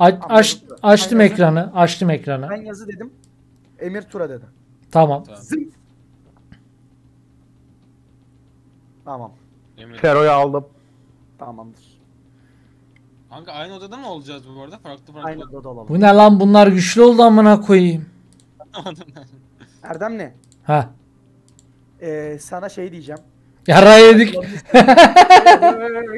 Aç- bu- açtım Aynen. ekranı. Açtım ekranı. Ben yazı dedim. Emir Tura dedi. Tamam. Tamam. Tamam. Ederim. Fero'yu aldım. Tamamdır. Kanka aynı odada mı olacağız bu arada? Farklı farklı Aynı odada olalım. Bu ne lan bunlar güçlü oldu amına koyayım. Ben. Erdem ne? Ha. Ee, sana şey diyeceğim. Yara yedik.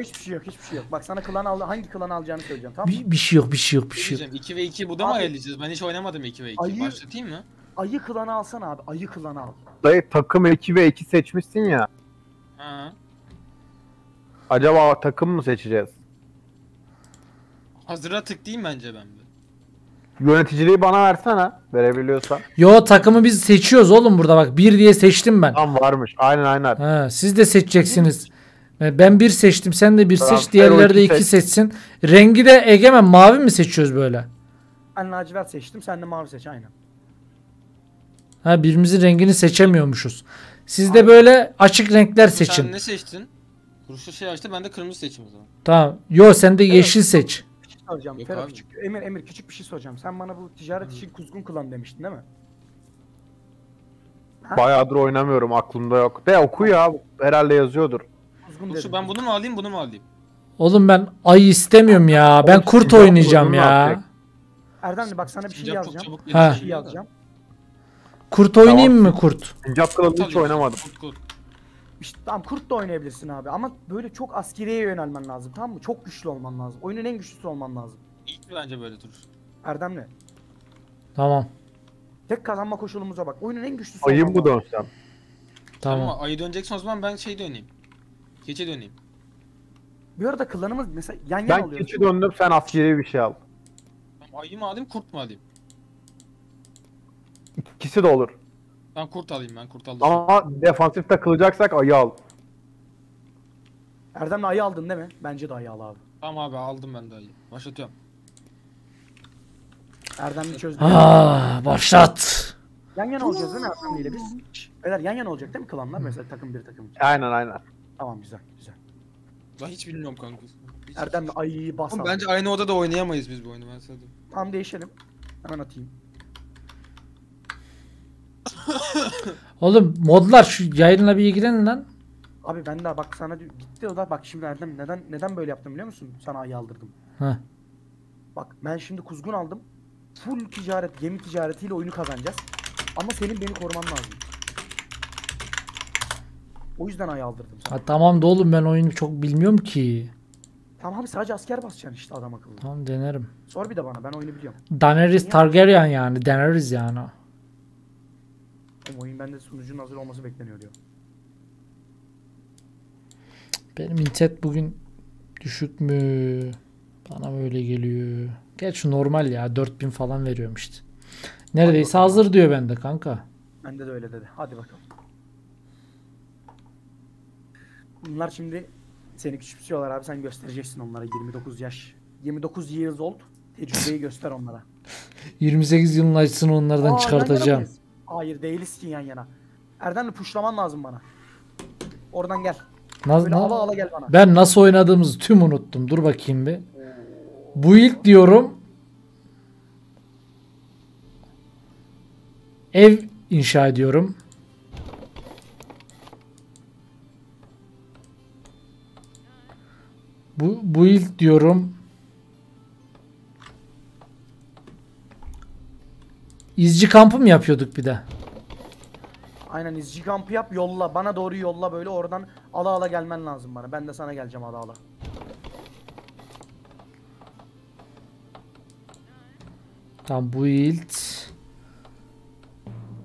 hiçbir şey yok, hiçbir şey yok. Bak sana klan al, hangi klan alacağını söyleyeceğim tamam mı? Bir, bir şey yok bir şey yok bir şey yok. diyeceğim 2 ve 2 bu da mı ayarlayacağız? Ben hiç oynamadım 2 ve 2. Ayı- Başlatayım mı? Ayı klanı alsana abi, ayı klanı al. Dayı takım 2 ve 2 seçmişsin ya. Ha. Acaba takım mı seçeceğiz? Hazıra tıklayayım bence ben bir. Yöneticiliği bana versene. Verebiliyorsan. Yo takımı biz seçiyoruz oğlum burada bak. Bir diye seçtim ben. Tam varmış. Aynen aynen. Ha, siz de seçeceksiniz. Ben bir seçtim sen de bir Tamam, seç. Diğerleri sen de iki iki seç. seçsin. Rengi de egemen mavi mi seçiyoruz böyle? Ben lacivert seçtim, sen de mavi seç aynen. Ha birimizin rengini seçemiyormuşuz. Siz de böyle açık renkler Sen seçin. ne seçtin? Kuruşlu şey açtı ben de kırmızı seçeyim o zaman. Tamam. Yo sen de yeşil seç. Şey soracağım. Yok Fero abi. küçük, Emir, Emir küçük bir şey soracağım. Sen bana bu ticaret için kuzgun klan demiştin değil mi? Bayağıdır oynamıyorum aklımda yok. De oku ya. Herhalde yazıyordur. Kuzgun dedim. ben bunu mu alayım bunu mu alayım? Oğlum ben ayı istemiyorum ya. Ben Oğlum, kurt oynayacağım ya. Erdemli bak sana bir şey Sincap çok yazacağım. çabuk Ha. Bir şey yazacağım. Kurt oynayayım mı kurt? Sincap kılıcı hiç oynamadım. Kurt, kurt. İşte, tamam kurt da oynayabilirsin abi ama böyle çok askeriye yönelmen lazım tamam mı? Çok güçlü olman lazım. Oyunun en güçlüsü olman lazım. İlk bence böyle durur. Erdemli. Tamam. Tek kazanma koşulumuza bak. Oyunun en güçlüsü Ayı olman mı lazım. dönsem? Tamam. Ama ayı döneceksin o zaman ben şey döneyim. Keçe döneyim. Bir arada klanımız mesela yan yana Ben oluyor. keçi döndüm sen askeri bir şey al. Tamam, ayı mı alayım kurt mu alayım? İkisi de olur. Ben kurt alayım ben kurt aldım. Ama defansif takılacaksak ayı al. Erdemli ayı aldın değil mi? Bence de ayı al abi. Tamam abi aldım ben de ayı. Başlatıyorum. Erdemli çözdü. Ah, başlat. Yan yana olacağız değil mi Erdemli ile biz? Beyler yan yana olacak değil mi klanlar? Mesela takım bir takım iki. Aynen aynen. Tamam güzel güzel. Ben hiç bilmiyorum kanka. Hiç- Erdemli ayıyı bas Oğlum abi. bence aynı odada oynayamayız biz bu oyunu ben sana diyeyim. Tamam değişelim. Hemen atayım. Oğlum modlar şu yayınla bir ilgilenin lan. Abi ben daha bak sana gitti o da bak şimdi Erdem neden neden böyle yaptım biliyor musun? Sana ayı aldırdım. Heh. Bak ben şimdi kuzgun aldım. Full ticaret, gemi ticaretiyle oyunu kazanacağız. Ama senin beni koruman lazım. O yüzden ayı aldırdım sana. Ha, tamam da oğlum ben oyunu çok bilmiyorum ki. Tamam abi sadece asker basacaksın işte adam akıllı. Tamam denerim. Sor bir de bana ben oyunu biliyorum. Daenerys Targaryen yani. Deneriz yani. Oyun bende sunucunun hazır olması bekleniyor diyor. Benim internet bugün düşük mü? Bana mı öyle geliyor? Gerçi normal ya 4000 falan veriyorum işte. Neredeyse hazır diyor bende kanka. Bende de öyle dedi. Hadi bakalım. Bunlar şimdi seni küçümsüyorlar abi sen göstereceksin onlara 29 yaş. 29 years old. Tecrübeyi göster onlara. 28 yılın acısını onlardan Aa, çıkartacağım. Hayır değiliz ki yan yana. Erdemli puşlaman lazım bana. Oradan gel. Na- Böyle ala ala gel bana. ben nasıl oynadığımızı tüm unuttum. Dur bakayım bir. Bu ilk diyorum. Ev inşa ediyorum. Bu, bu ilk diyorum. İzci kampı mı yapıyorduk bir de? Aynen izci kampı yap yolla. Bana doğru yolla böyle oradan ala ala gelmen lazım bana. Ben de sana geleceğim ala ala. Tamam bu ilk.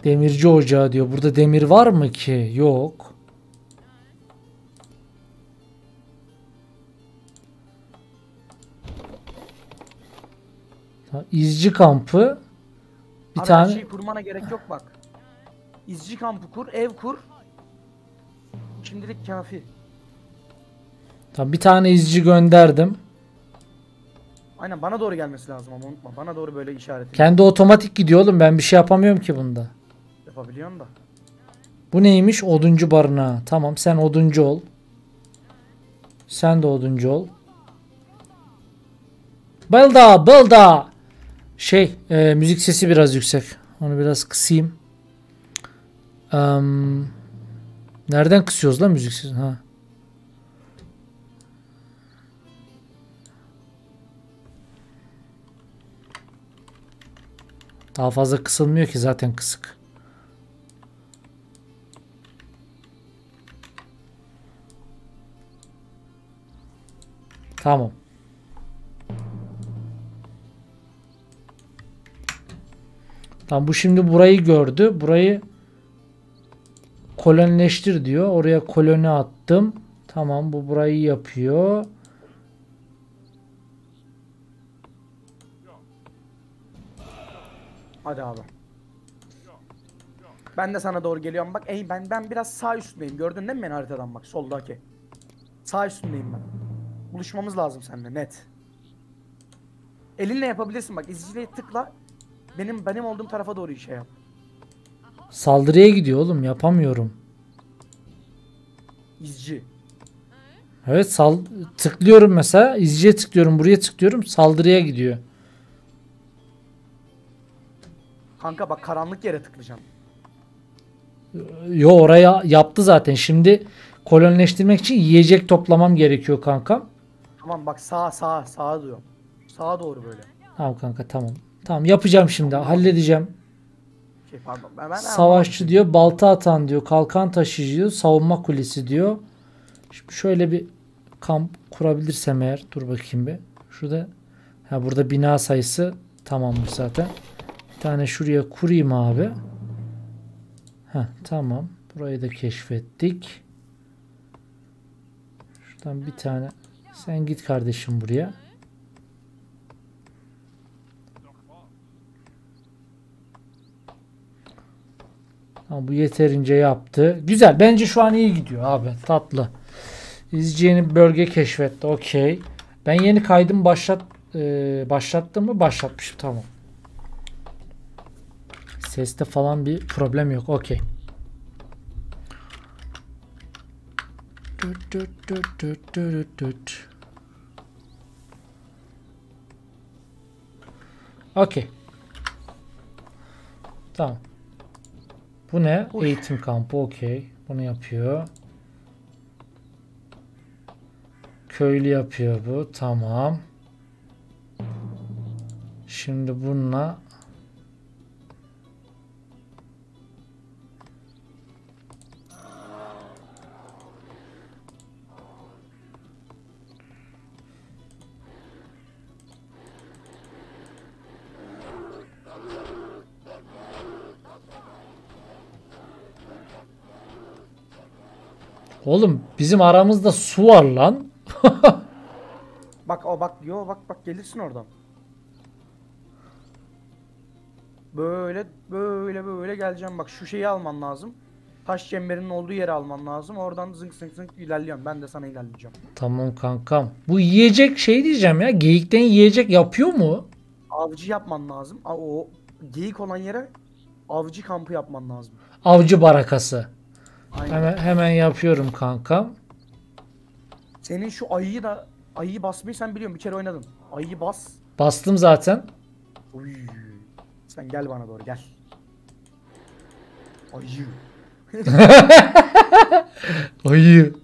Demirci ocağı diyor. Burada demir var mı ki? Yok. İzci kampı. Bir Abi tane her şeyi kurmana gerek yok bak. İzci kampı kur, ev kur. Şimdilik kafi. tamam, bir tane izci gönderdim. Aynen bana doğru gelmesi lazım ama unutma. Bana doğru böyle işaret Kendi otomatik gidiyor oğlum. Ben bir şey yapamıyorum ki bunda. yapabiliyorsun da. Bu neymiş? Oduncu barınağı. Tamam sen oduncu ol. Sen de oduncu ol. Belda, belda. Şey, e, müzik sesi biraz yüksek. Onu biraz kısayım. Em, nereden kısıyoruz lan müzik sesini? Ha. Daha fazla kısılmıyor ki zaten kısık. Tamam. Tamam bu şimdi burayı gördü. Burayı kolonileştir diyor. Oraya koloni attım. Tamam bu burayı yapıyor. Hadi abi. Ben de sana doğru geliyorum bak. Ey ben ben biraz sağ üstündeyim. Gördün değil mi beni haritadan bak soldaki. Sağ üstündeyim ben. Buluşmamız lazım seninle net. Elinle yapabilirsin bak. İzleyiciye tıkla. Benim benim olduğum tarafa doğru şey yap. Saldırıya gidiyor oğlum yapamıyorum. İzci. Evet sal tıklıyorum mesela. İzciye tıklıyorum. Buraya tıklıyorum. Saldırıya gidiyor. Kanka bak karanlık yere tıklayacaksın. Yo oraya yaptı zaten. Şimdi kolonileştirmek için yiyecek toplamam gerekiyor kankam. Tamam bak sağa sağa sağa diyorum. Sağa doğru böyle. Tamam kanka tamam. Tamam yapacağım şimdi. Halledeceğim. Şey pardon. Ben, ben Savaşçı diyor. Balta atan diyor. Kalkan taşıyıcı diyor. Savunma kulesi diyor. Şimdi şöyle bir kamp kurabilirsem eğer. Dur bakayım bir. Şurada. Ha burada bina sayısı tamammış zaten. Bir tane şuraya kurayım abi. Ha tamam. Burayı da keşfettik. Şuradan bir tane. Sen git kardeşim buraya. Tamam, bu yeterince yaptı. Güzel. Bence şu an iyi gidiyor abi. Tatlı. İzleyeceğini bölge keşfetti. Okey. Ben yeni kaydım başlat e, başlattım mı? Başlatmışım. Tamam. Seste falan bir problem yok. Okey. Okey. Tamam. Bu ne? Eğitim kampı. Okey. Bunu yapıyor. Köylü yapıyor bu. Tamam. Şimdi bununla Oğlum bizim aramızda su var lan. Bak o bak yo bak bak gelirsin oradan. Böyle böyle böyle geleceğim bak şu şeyi alman lazım. Taş çemberinin olduğu yere alman lazım. Oradan zınk zınk zınk ilerliyorum. Ben de sana ilerleyeceğim. Tamam kankam. Bu yiyecek şey diyeceğim ya. Geyikten yiyecek yapıyor mu? Avcı yapman lazım. O geyik olan yere avcı kampı yapman lazım. Avcı barakası. Aynen. Hemen hemen yapıyorum kankam. Senin şu ayıyı da ayıyı basmayı sen biliyorsun bir kere oynadın. Ayıyı bas. Bastım zaten. Uy. Sen gel bana doğru gel. Ayı. Ayı.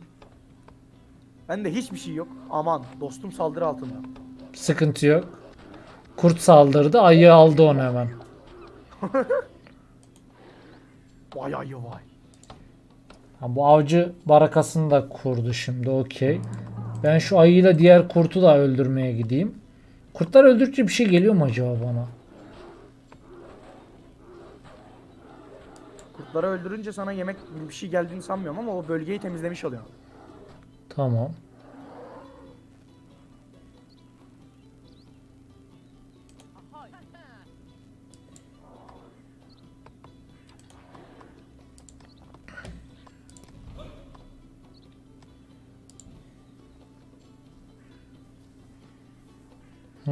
Bende hiçbir şey yok. Aman dostum saldırı altında. Sıkıntı yok. Kurt saldırdı. Ayı aldı onu hemen. Vay ayı vay. Ha, bu avcı barakasını da kurdu şimdi. Okey. Ben şu ayıyla diğer kurtu da öldürmeye gideyim. Kurtlar öldürdükçe bir şey geliyor mu acaba bana? Kurtları öldürünce sana yemek gibi bir şey geldiğini sanmıyorum ama o bölgeyi temizlemiş oluyor. Tamam.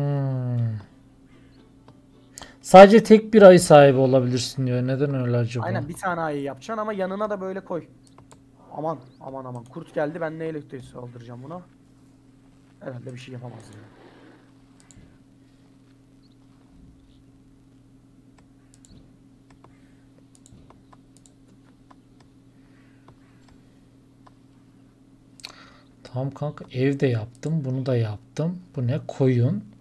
Hmm. Sadece tek bir ayı sahibi olabilirsin diyor. Neden öyle acaba? Aynen bir tane ayı yapacaksın ama yanına da böyle koy. Aman aman aman kurt geldi ben neyle saldıracağım buna? Herhalde bir şey yapamaz yani. Tamam kanka evde yaptım bunu da yaptım. Bu ne koyun.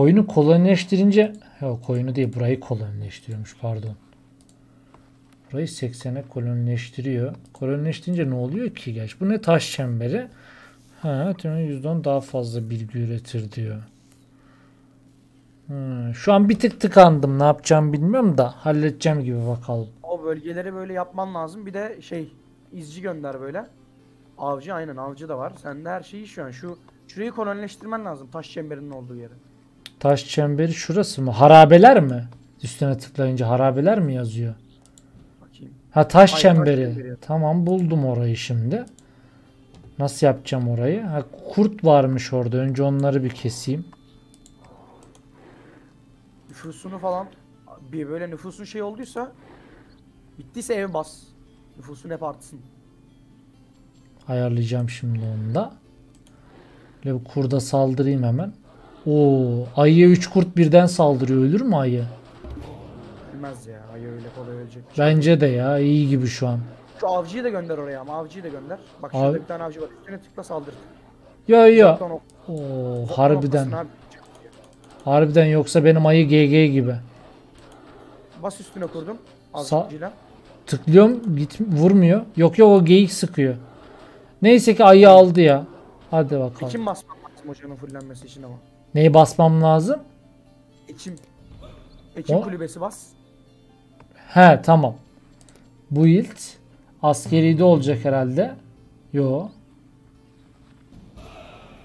Koyunu kolonileştirince yok koyunu değil burayı kolonileştiriyormuş pardon. Burayı 80'e kolonileştiriyor. Kolonileştirince ne oluyor ki gerçi? Bu ne taş çemberi? Ha, %10 daha fazla bilgi üretir diyor. Hmm, şu an bir tık tıkandım. Ne yapacağımı bilmiyorum da halledeceğim gibi bakalım. O bölgeleri böyle yapman lazım. Bir de şey izci gönder böyle. Avcı aynen avcı da var. Sende her şeyi şu an. Şu şurayı kolonileştirmen lazım. Taş çemberinin olduğu yeri. Taş çemberi şurası mı? Harabeler mi? Üstüne tıklayınca harabeler mi yazıyor? Bakayım. Ha taş Ay, taş çemberi. Tamam buldum orayı şimdi. Nasıl yapacağım orayı? Ha, kurt varmış orada. Önce onları bir keseyim. Nüfusunu falan bir böyle nüfusun şey olduysa bittiyse ev bas. Nüfusun hep artsın. Ayarlayacağım şimdi onu da. Böyle bir kurda saldırayım hemen. Oo, ayıya 3 kurt birden saldırıyor. Ölür mü ayı? Bilmez ya. Ayı öyle kolay ölecek. Bence de ya iyi gibi şu an. Şu avcıyı da gönder oraya ama avcıyı da gönder. Bak şurada Abi- bir tane avcı var. Üstüne tıkla saldır. Yo yo. Uzaktan ok- Oo, harbiden. abi. Harbiden yoksa benim ayı GG gibi. Bas üstüne kurdum. Sa- Avcıyla. Tıklıyorum git vurmuyor. Yok yok o geyik sıkıyor. Neyse ki ayı aldı ya. Hadi bakalım. İçim basmam lazım hocanın fullenmesi için ama. Neyi basmam lazım? İçim. Ekim O- kulübesi bas. He tamam. Bu ilt askeri de olacak herhalde. Yo.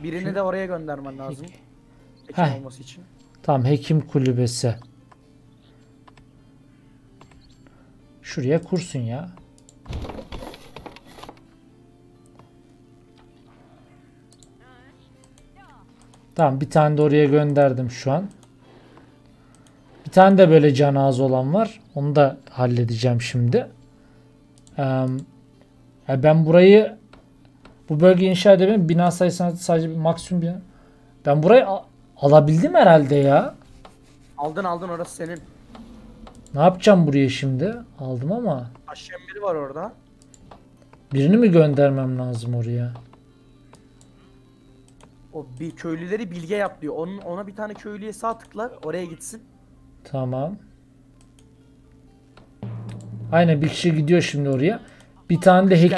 Birini de oraya göndermen lazım. Ekim Heh. olması için. Tamam hekim kulübesi. Şuraya kursun ya. Tamam bir tane de oraya gönderdim şu an. Bir tane de böyle can ağzı olan var. Onu da halledeceğim şimdi. Ya ben burayı bu bölge inşa edebilirim. Bina sayısına sadece bir maksimum bir ben burayı a- alabildim herhalde ya. Aldın aldın orası senin. Ne yapacağım buraya şimdi? Aldım ama Taş çemberi var orada. birini mi göndermem lazım oraya? O bir köylüleri bilge yap diyor. Onun, ona bir tane köylüye sağ tıklar. Oraya gitsin. Tamam. Aynen bir kişi gidiyor şimdi oraya. Bir tane de hek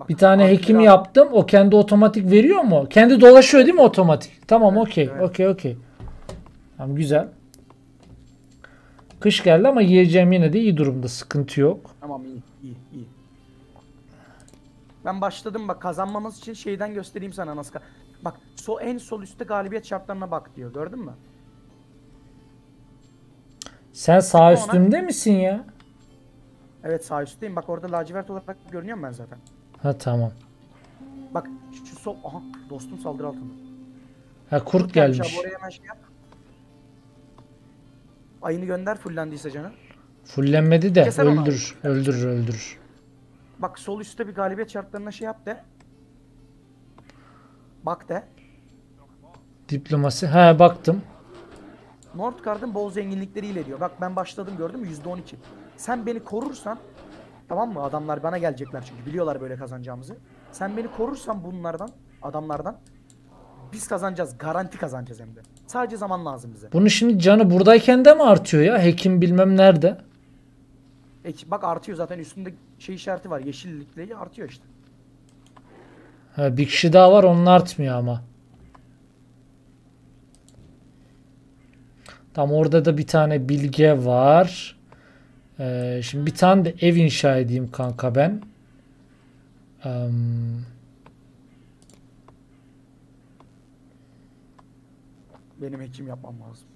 Bak, bir tane abi hekim biraz- yaptım. O kendi otomatik veriyor mu? Kendi dolaşıyor değil mi otomatik? Tamam okey. evet. Okey okey. Tamam güzel. Kış geldi ama yiyeceğim yine de iyi durumda. Sıkıntı yok. Tamam iyi iyi iyi. Ben başladım bak kazanmamız için şeyden göstereyim sana nasıl. Bak so en sol üstte galibiyet şartlarına bak diyor. Gördün mü? Sen sağ Ona- üstümde misin ya? Evet sağ üstteyim. Bak orada lacivert olarak görünüyorum ben zaten. Ha tamam. Bak şu sol aha dostum saldırı altında. Ha kurt Gelmiş gelmiş. Abi, oraya hemen şey yap. Ayını gönder fullendiyse canı. Fullenmedi de Keser onu. öldürür. Öldürür öldürür. Bak sol üstte bir galibiyet şartlarına şey yap de. Bak de. Diplomasi. Ha baktım. Nordgard'ın bol zenginlikleriyle diyor. Bak ben başladım gördün mü %12. Sen beni korursan tamam mı? Adamlar bana gelecekler çünkü biliyorlar böyle kazanacağımızı. Sen beni korursan bunlardan, adamlardan biz kazanacağız. Garanti kazanacağız hem de. Sadece zaman lazım bize. Bunu şimdi canı buradayken de mi artıyor ya? Hekim bilmem nerede. Ek, bak artıyor zaten üstünde şey işareti var. Yeşillikleri artıyor işte. Ha, bir kişi daha var onun artmıyor ama. Tam orada da bir tane bilge var. Ee, şimdi bir tane de ev inşa edeyim kanka ben. Em, Benim hekim yapmam lazım.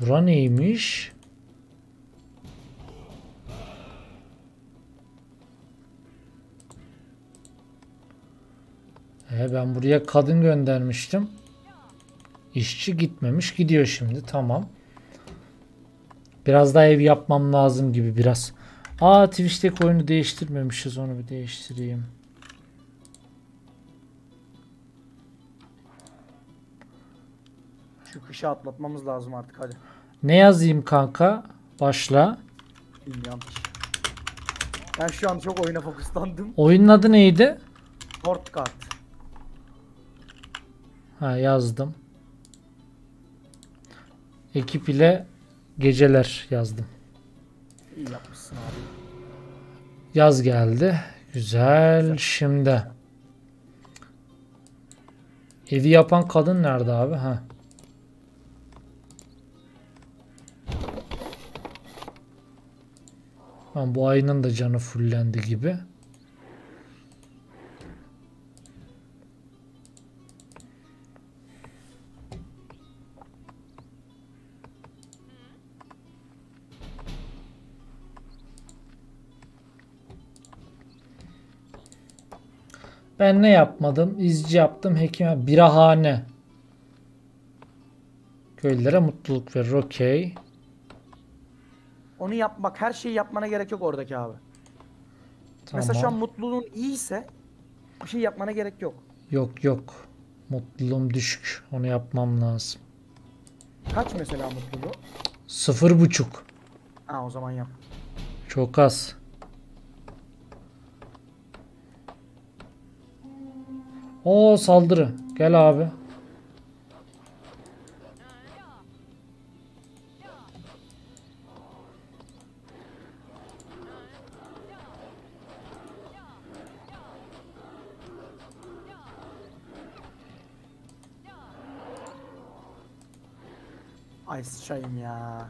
Bura neymiş? Ee, ben buraya kadın göndermiştim. İşçi gitmemiş. Gidiyor şimdi. Tamam. Biraz daha ev yapmam lazım gibi biraz. Aa Twitch'teki oyunu değiştirmemişiz. Onu bir değiştireyim. Kışa atlatmamız lazım artık hadi. Ne yazayım kanka? Başla. Bilmiyorum. Ben şu an çok oyuna fokuslandım. Oyunun adı neydi? Kart. Ha yazdım. Ekip ile geceler yazdım. İyi yapmışsın abi. Yaz geldi. Güzel. Şimdi. Evi yapan kadın nerede abi? Ha. Lan bu ayının da canı fullendi gibi. Ben ne yapmadım? İzci yaptım. Hekim birahane. Köylülere mutluluk verir. Okey. Onu yap bak her şeyi yapmana gerek yok oradaki abi. Tamam. Mesela şu an mutluluğun iyiyse bir şey yapmana gerek yok. Yok yok. Mutluluğum düşük. Onu yapmam lazım. Kaç mesela mutluluğu? Sıfır buçuk. Ha o zaman yap. Çok az. O saldırı. Gel abi. Ay sıçayım ya.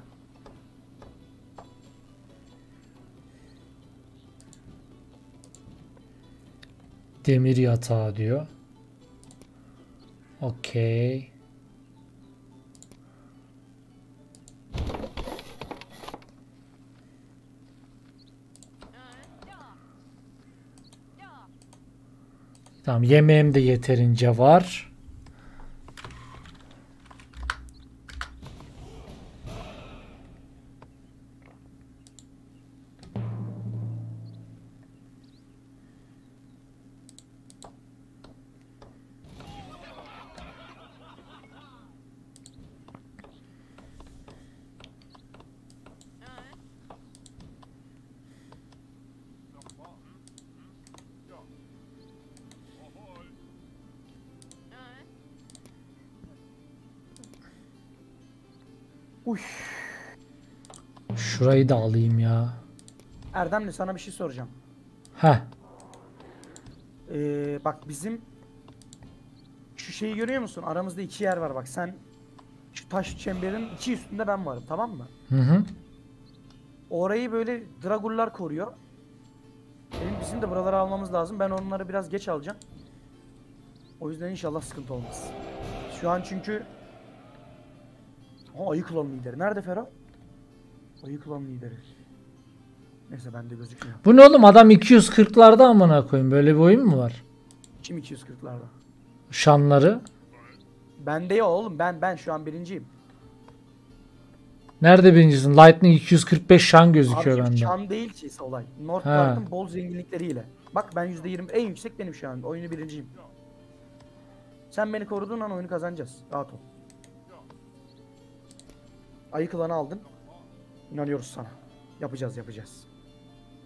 Demir yatağı diyor. Okey. Tamam yemeğim de yeterince var. Uy. Şurayı da alayım ya. Erdemli sana bir şey soracağım. Heh. Ee, bak bizim şu şeyi görüyor musun? Aramızda iki yer var bak. Sen şu taş çemberin iki üstünde ben varım tamam mı? Hı hı. Orayı böyle dragullar koruyor. Benim bizim de buraları almamız lazım. Ben onları biraz geç alacağım. O yüzden inşallah sıkıntı olmaz. Şu an çünkü Aa, ayı klan lideri. Nerede Fero? Ayı klan lideri. Neyse bende gözükmüyor. Bu ne oğlum adam 240'larda amına koyayım. Böyle bir oyun mu var? Kim 240'larda? Şanları. Bende ya oğlum ben ben şu an birinciyim. Nerede birincisin? Lightning 245 şan gözüküyor Abi bende. çan değil ki olay. Northpark'ın bol zenginlikleriyle. Bak ben %20 en yüksek benim şu an. Oyunu birinciyim. Sen beni koruduğun an oyunu kazanacağız. Rahat ol. Ayı klanı aldın. İnanıyoruz sana. Yapacağız yapacağız.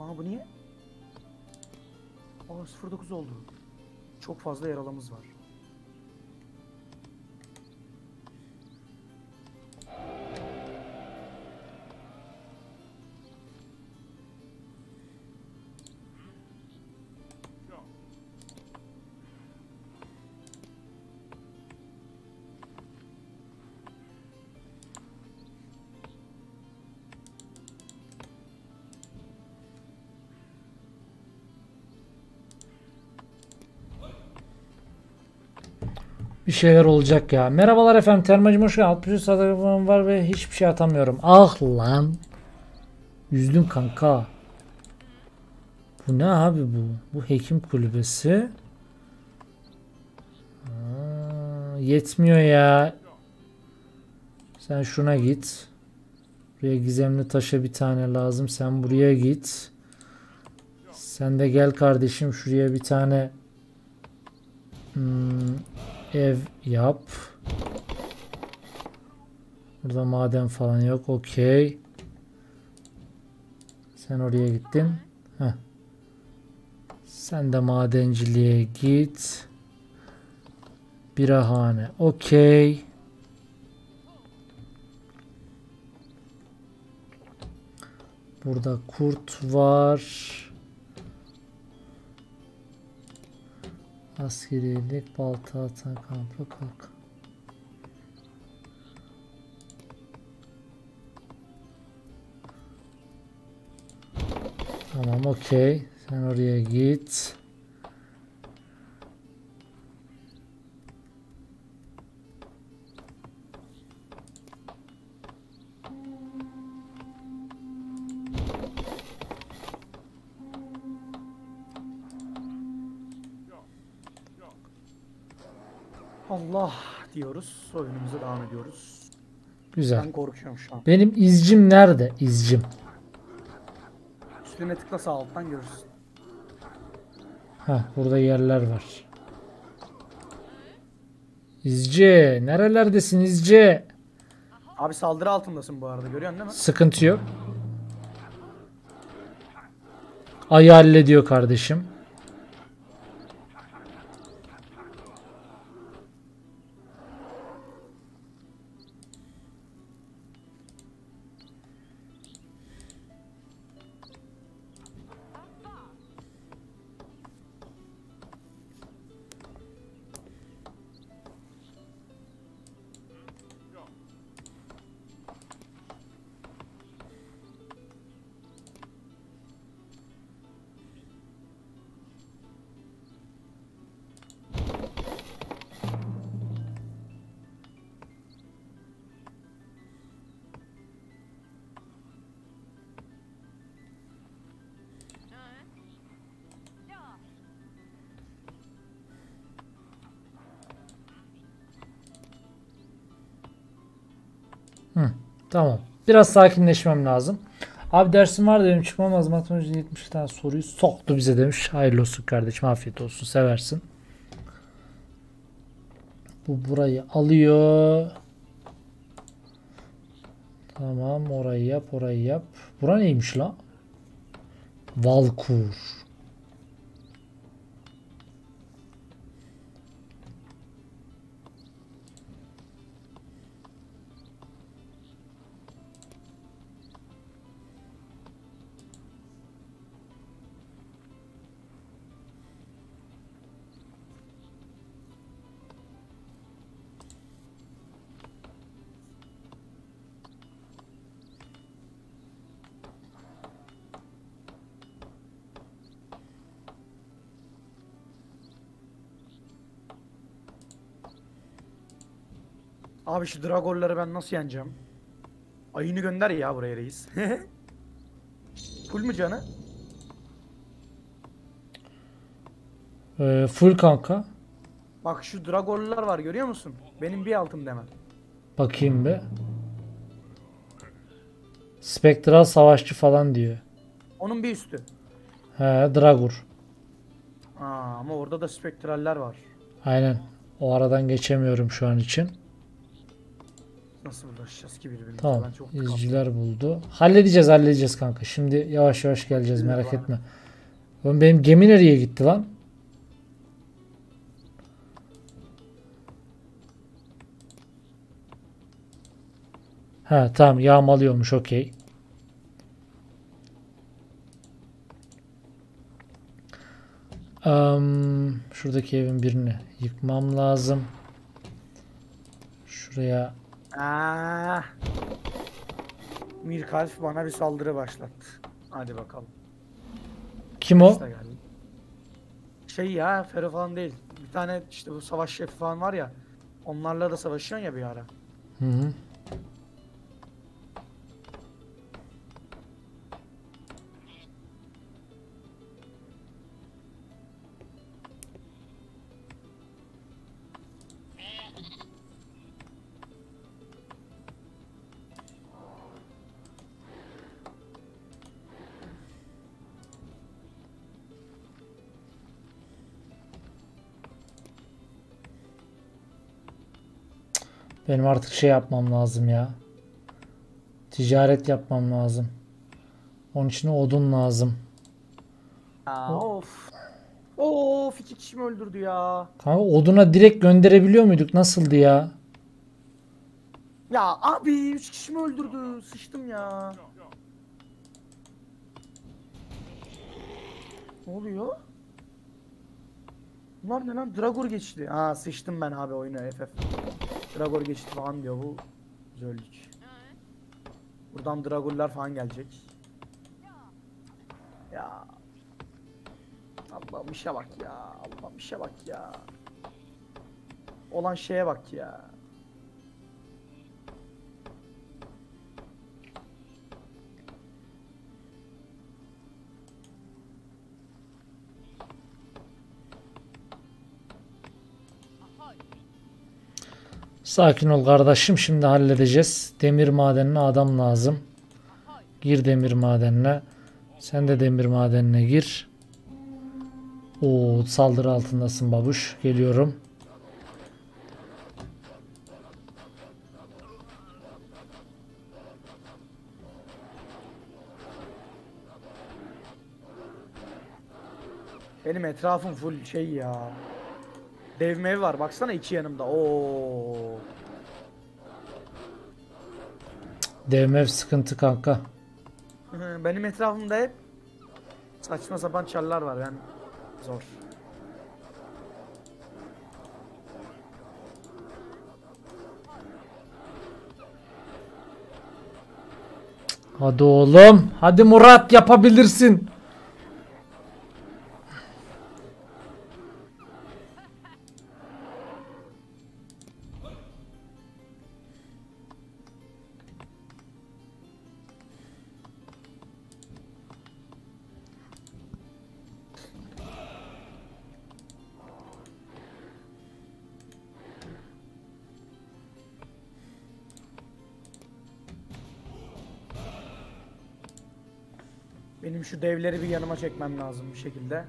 Aa bu niye? Aa 09 oldu. Çok fazla yaralımız var. Bir şeyler olacak ya. Merhabalar efendim. Termacım hoş geldin. 63 saatım var ve hiçbir şey atamıyorum. Ah lan. Üzdün kanka. Bu ne abi bu? Bu hekim kulübesi. Aa, yetmiyor ya. Sen şuna git. Buraya gizemli taşa bir tane lazım. Sen buraya git. Sen de gel kardeşim şuraya bir tane hmm, ev yap. Burada maden falan yok. Okey. Sen oraya gittin. Heh. Sen de madenciliğe git. Birahane. Okey. Burada kurt var. Askerilik, balta atan kampı kalk. Tamam okey. Sen oraya git. Allah diyoruz. Oyunumuza devam ediyoruz. Güzel. Ben korkuyorum şu an. Benim izcim nerede? İzcim. Üstüne tıkla sağ alttan görürsün. Ha, burada yerler var. İzci, nerelerdesin İzci? Abi saldırı altındasın bu arada görüyorsun değil mi? Sıkıntı yok. Ayı hallediyor kardeşim. Biraz sakinleşmem lazım. Abi dersim var dedim çıkmam lazım. Matematik 70 tane soruyu soktu bize demiş. Hayırlı olsun kardeşim afiyet olsun seversin. Bu burayı alıyor. Tamam orayı yap orayı yap. Bura neymiş la? Valkur. Abi şu Dragorları ben nasıl yeneceğim? Ayını gönder ya buraya reis. Full mü canı? Ee, full kanka. Bak şu Dragorlar var görüyor musun? Benim bir altım hemen. Bakayım bir. Spektral savaşçı falan diyor. Onun bir üstü. He, Dragur. Aa, ama orada da spektraller var. Aynen. O aradan geçemiyorum şu an için. Nasıl ulaşacağız ki birbirimize? Tamam. Ben çok İzciler buldu. Halledeceğiz halledeceğiz kanka. Şimdi yavaş yavaş geleceğiz merak Eyvallah. etme. Oğlum benim gemi nereye gitti lan? Ha tamam yağmalıyormuş okey. Am, şuradaki evin birini yıkmam lazım. Şuraya Aa. Mirkalf bana bir saldırı başlattı. Hadi bakalım. kim o? Şey ya Fero falan değil. Bir tane işte bu savaş şefi falan var ya. Onlarla da savaşıyorsun ya bir ara. Hı hı. Benim artık şey yapmam lazım ya. Ticaret yapmam lazım. Onun için odun lazım. Ya, of. Of iki kişi mi öldürdü ya? Kanka oduna direkt gönderebiliyor muyduk? Nasıldı ya? Ya abi üç kişi mi öldürdü? Sıçtım ya. Ne oluyor? Bunlar ne lan? Dragor geçti. Ha sıçtım ben abi oyunu FF. Dragor geçti falan diyor bu. Biz. Buradan Dragorlar falan gelecek. Ya. Allah'ım işe bak ya. Allah'ım işe bak ya. Olan şeye bak ya. Sakin ol kardeşim. Şimdi halledeceğiz. Demir madenine adam lazım. Gir demir madenine. Sen de demir madenine gir. Oo saldırı altındasın babuş. Geliyorum. Benim etrafım full şey ya. Dev mev var baksana iki yanımda. Oo. Devmev sıkıntı kanka. Benim etrafımda hep saçma sapan çarlar var ben zor. Hadi oğlum. Hadi Murat yapabilirsin. Devleri bir yanıma çekmem lazım bir şekilde.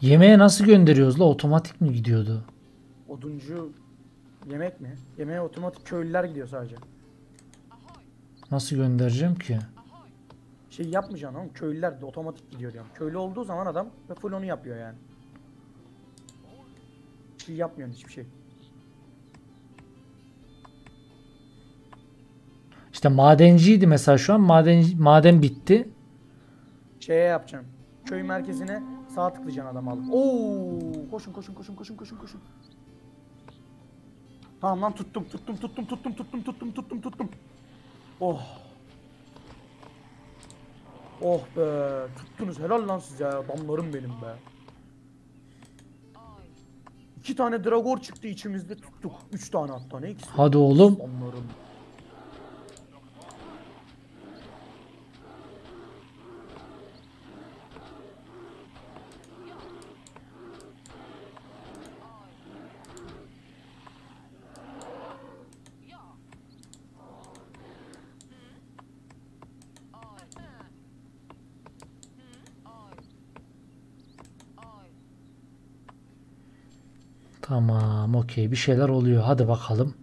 Yemeğe nasıl gönderiyoruz la? Otomatik mi gidiyordu? Oduncu yemek mi? Yemeğe otomatik köylüler gidiyor sadece. Nasıl göndereceğim ki? Şey yapmayacaksın oğlum köylüler de otomatik gidiyor diyorum. Köylü olduğu zaman adam ve full onu yapıyor yani. Şey yapmıyorsun hiçbir şey. İşte madenciydi mesela şu an. Maden maden bitti. Şeye yapacaksın. Köy merkezine sağ tıklayacaksın adam alıp. Oo, koşun koşun koşun koşun koşun koşun. Tamam lan tuttum tuttum tuttum tuttum tuttum tuttum tuttum tuttum. Oh. Oh be tuttunuz helal lan size ya adamlarım benim be. İki tane dragor çıktı içimizde tuttuk. Üç tane hatta ne ikisi? Hadi oğlum. Adamlarım. Tamam okey bir şeyler oluyor. Hadi bakalım.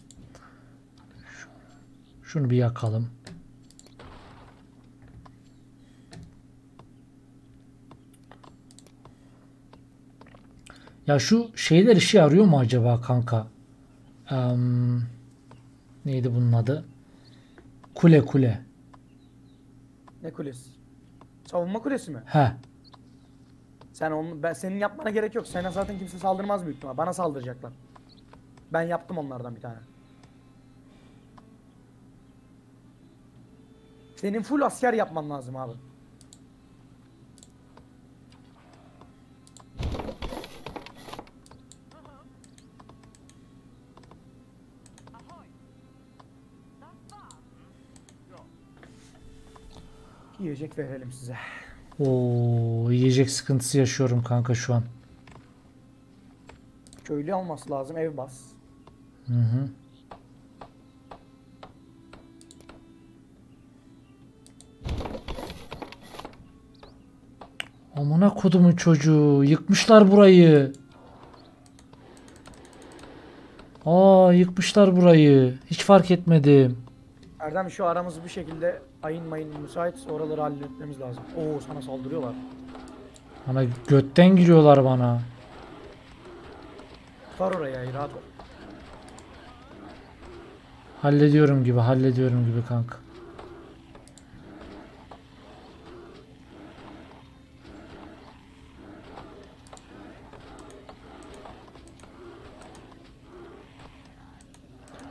Şu- Şunu bir yakalım. Ya şu şeyler işe yarıyor mu acaba kanka? Em, neydi bunun adı? Kule kule. Ne kulesi? Savunma kulesi mi? He. Sen onu ben senin yapmana gerek yok. Sana zaten kimse saldırmaz büyük ihtimal. Bana saldıracaklar. Ben yaptım onlardan bir tane. Senin full asker yapman lazım abi. Yiyecek verelim size. Oo, yiyecek sıkıntısı yaşıyorum kanka şu an. Köylü olması lazım ev bas. Hı hı. Amına kodumun çocuğu. Yıkmışlar burayı. Aa yıkmışlar burayı. Hiç fark etmedim. Erdem şu aramız bir şekilde ayın mayın müsait oraları halletmemiz lazım. Oo sana saldırıyorlar. Bana götten giriyorlar bana. Var oraya rahat ol. Hallediyorum gibi, hallediyorum gibi kanka.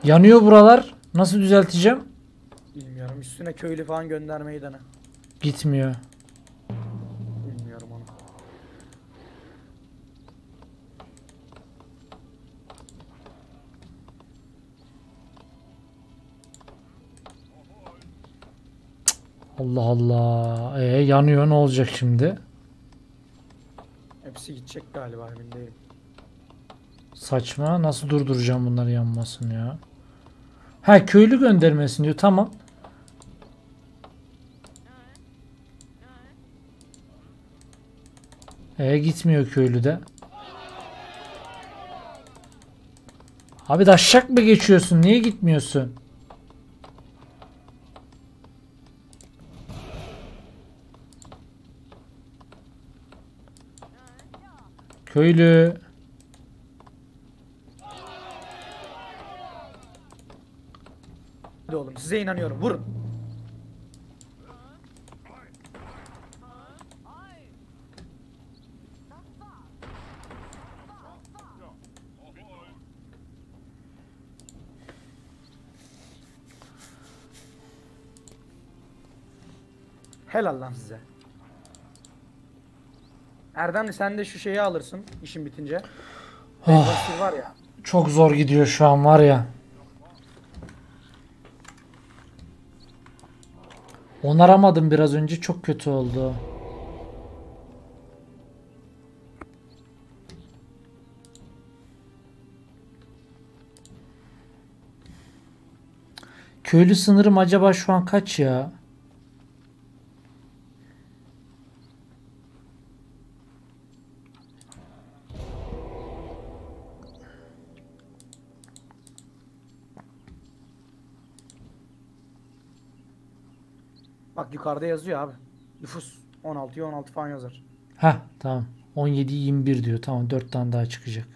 Yanıyor buralar. Nasıl düzelteceğim? Bilmiyorum üstüne köylü falan göndermeyi dene. Gitmiyor. Bilmiyorum onu. Allah Allah. E yanıyor ne olacak şimdi? Hepsi gidecek galiba emin değilim. Saçma. Nasıl durduracağım bunları yanmasını ya? Ha köylü göndermesin diyor. Tamam. E gitmiyor köylü de. Abi daşşak mı geçiyorsun? Niye gitmiyorsun? Köylü. Hadi oğlum size inanıyorum vurun. Helal lan size. Erdemli sen de şu şeyi alırsın işin bitince. Oh, var ya. çok zor gidiyor şu an var ya. Onaramadım biraz önce çok kötü oldu. Köylü sınırım acaba şu an kaç ya? Bak yukarıda yazıyor abi. Nüfus 16'ya 16 falan yazar. Heh tamam. 17 21 diyor. Tamam 4 tane daha çıkacak.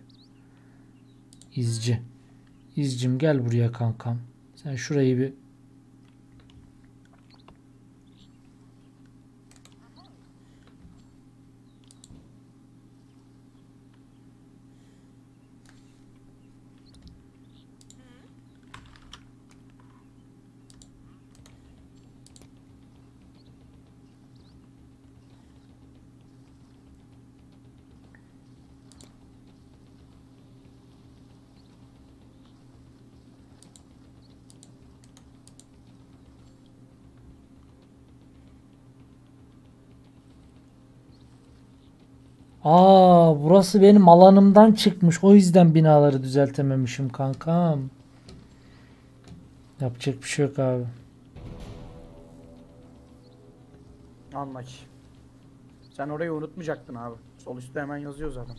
İzci. İzcim gel buraya kankam. Sen şurayı bir Aa, burası benim alanımdan çıkmış. O yüzden binaları düzeltememişim kankam. Yapacak bir şey yok abi. Anlaç. Sen orayı unutmayacaktın abi. Sol üstte hemen yazıyor zaten.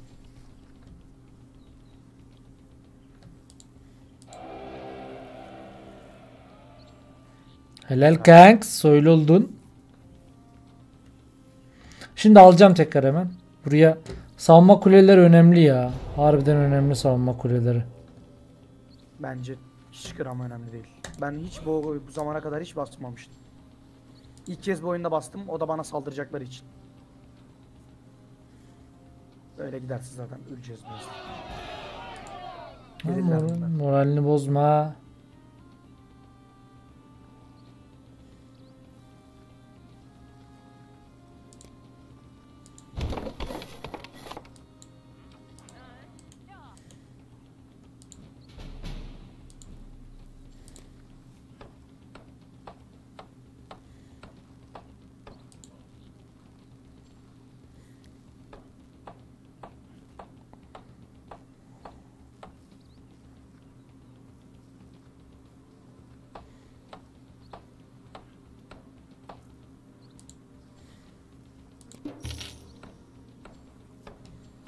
Helal kanks. Soyluldun. Şimdi alacağım tekrar hemen. Buraya savunma kuleleri önemli ya. Harbiden önemli savunma kuleleri. Bence hiç gram önemli değil. Ben hiç bu, bu zamana kadar hiç basmamıştım. İlk kez bu oyunda bastım. O da bana saldıracakları için. Böyle gidersiz zaten öleceğiz biz. Moralini bozma.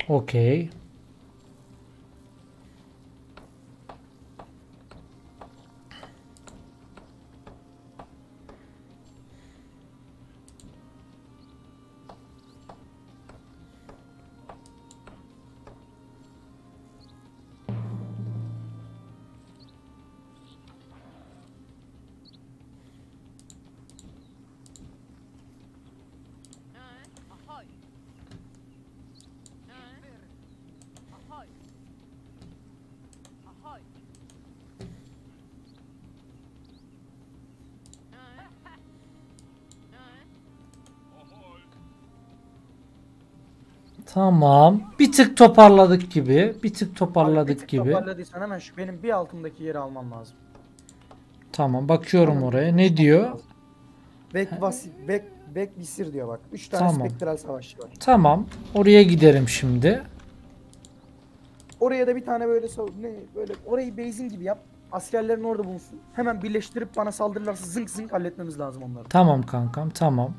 Okey. Tamam. Bir tık toparladık gibi. Bir tık Abi bir toparladık tık gibi. Toparladıysan hemen şu benim bir altımdaki yeri alman lazım. Tamam bakıyorum oraya. Ne diyor? Bek vasi bek bek visir diyor bak. 3 tane Tamam. spektral savaşçı var. Tamam. Oraya giderim şimdi. Oraya da bir tane böyle ne böyle orayı base'in gibi yap. Askerlerin orada bulunsun. Hemen birleştirip bana saldırırlarsa zınk zınk halletmemiz lazım onları. Tamam kankam tamam.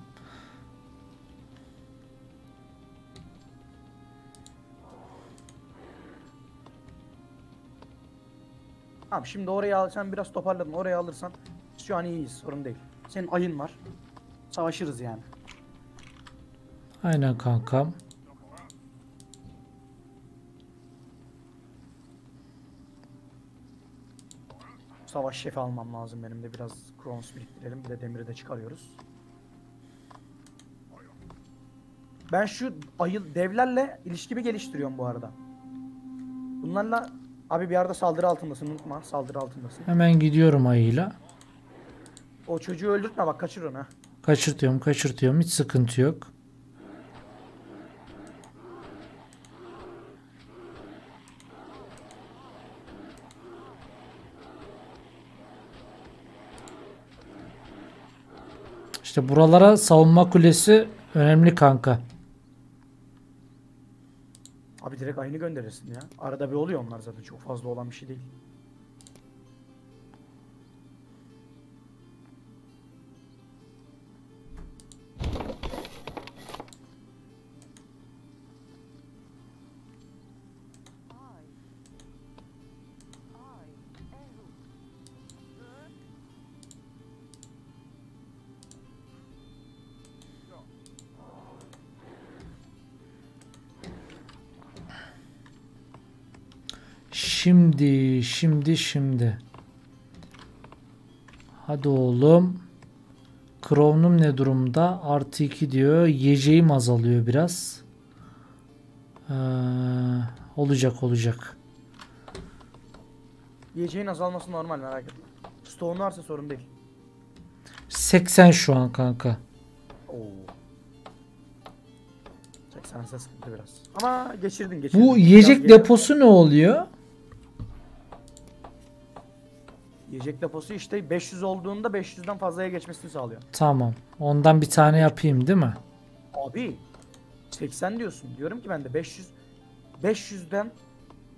Tamam şimdi orayı al sen biraz toparladın. Orayı alırsan şu an iyiyiz sorun değil. Senin ayın var. Savaşırız yani. Aynen kankam. Savaş şefi almam lazım benim de biraz Kronos biriktirelim. Bir de demiri de çıkarıyoruz. Ben şu ayıl devlerle ilişkimi geliştiriyorum bu arada. Bunlarla abi bir arada saldırı altındasın unutma saldırı altındasın. Hemen gidiyorum ayıyla. O çocuğu öldürtme bak kaçır onu. Kaçırtıyorum kaçırtıyorum. Hiç sıkıntı yok. İşte buralara savunma kulesi önemli kanka. Abi direkt ayını gönderirsin ya. Arada bir oluyor onlar zaten çok fazla olan bir şey değil. Şimdi, şimdi, şimdi. Hadi oğlum. Crown'um ne durumda? Artı 2 diyor. Yiyeceğim azalıyor biraz. Ee, olacak olacak. Yiyeceğin azalması normal merak etme. Stone varsa sorun değil. 80 şu an kanka. Oo. 80 ise sıkıntı biraz. Ama geçirdin geçirdin. Bu Biraz yiyecek geliyor. deposu ne oluyor? Yiyecek deposu işte 500 olduğunda 500'den fazlaya geçmesini sağlıyor. Tamam. Ondan bir tane yapayım değil mi? Abi 80 diyorsun. Diyorum ki ben de 500 500'den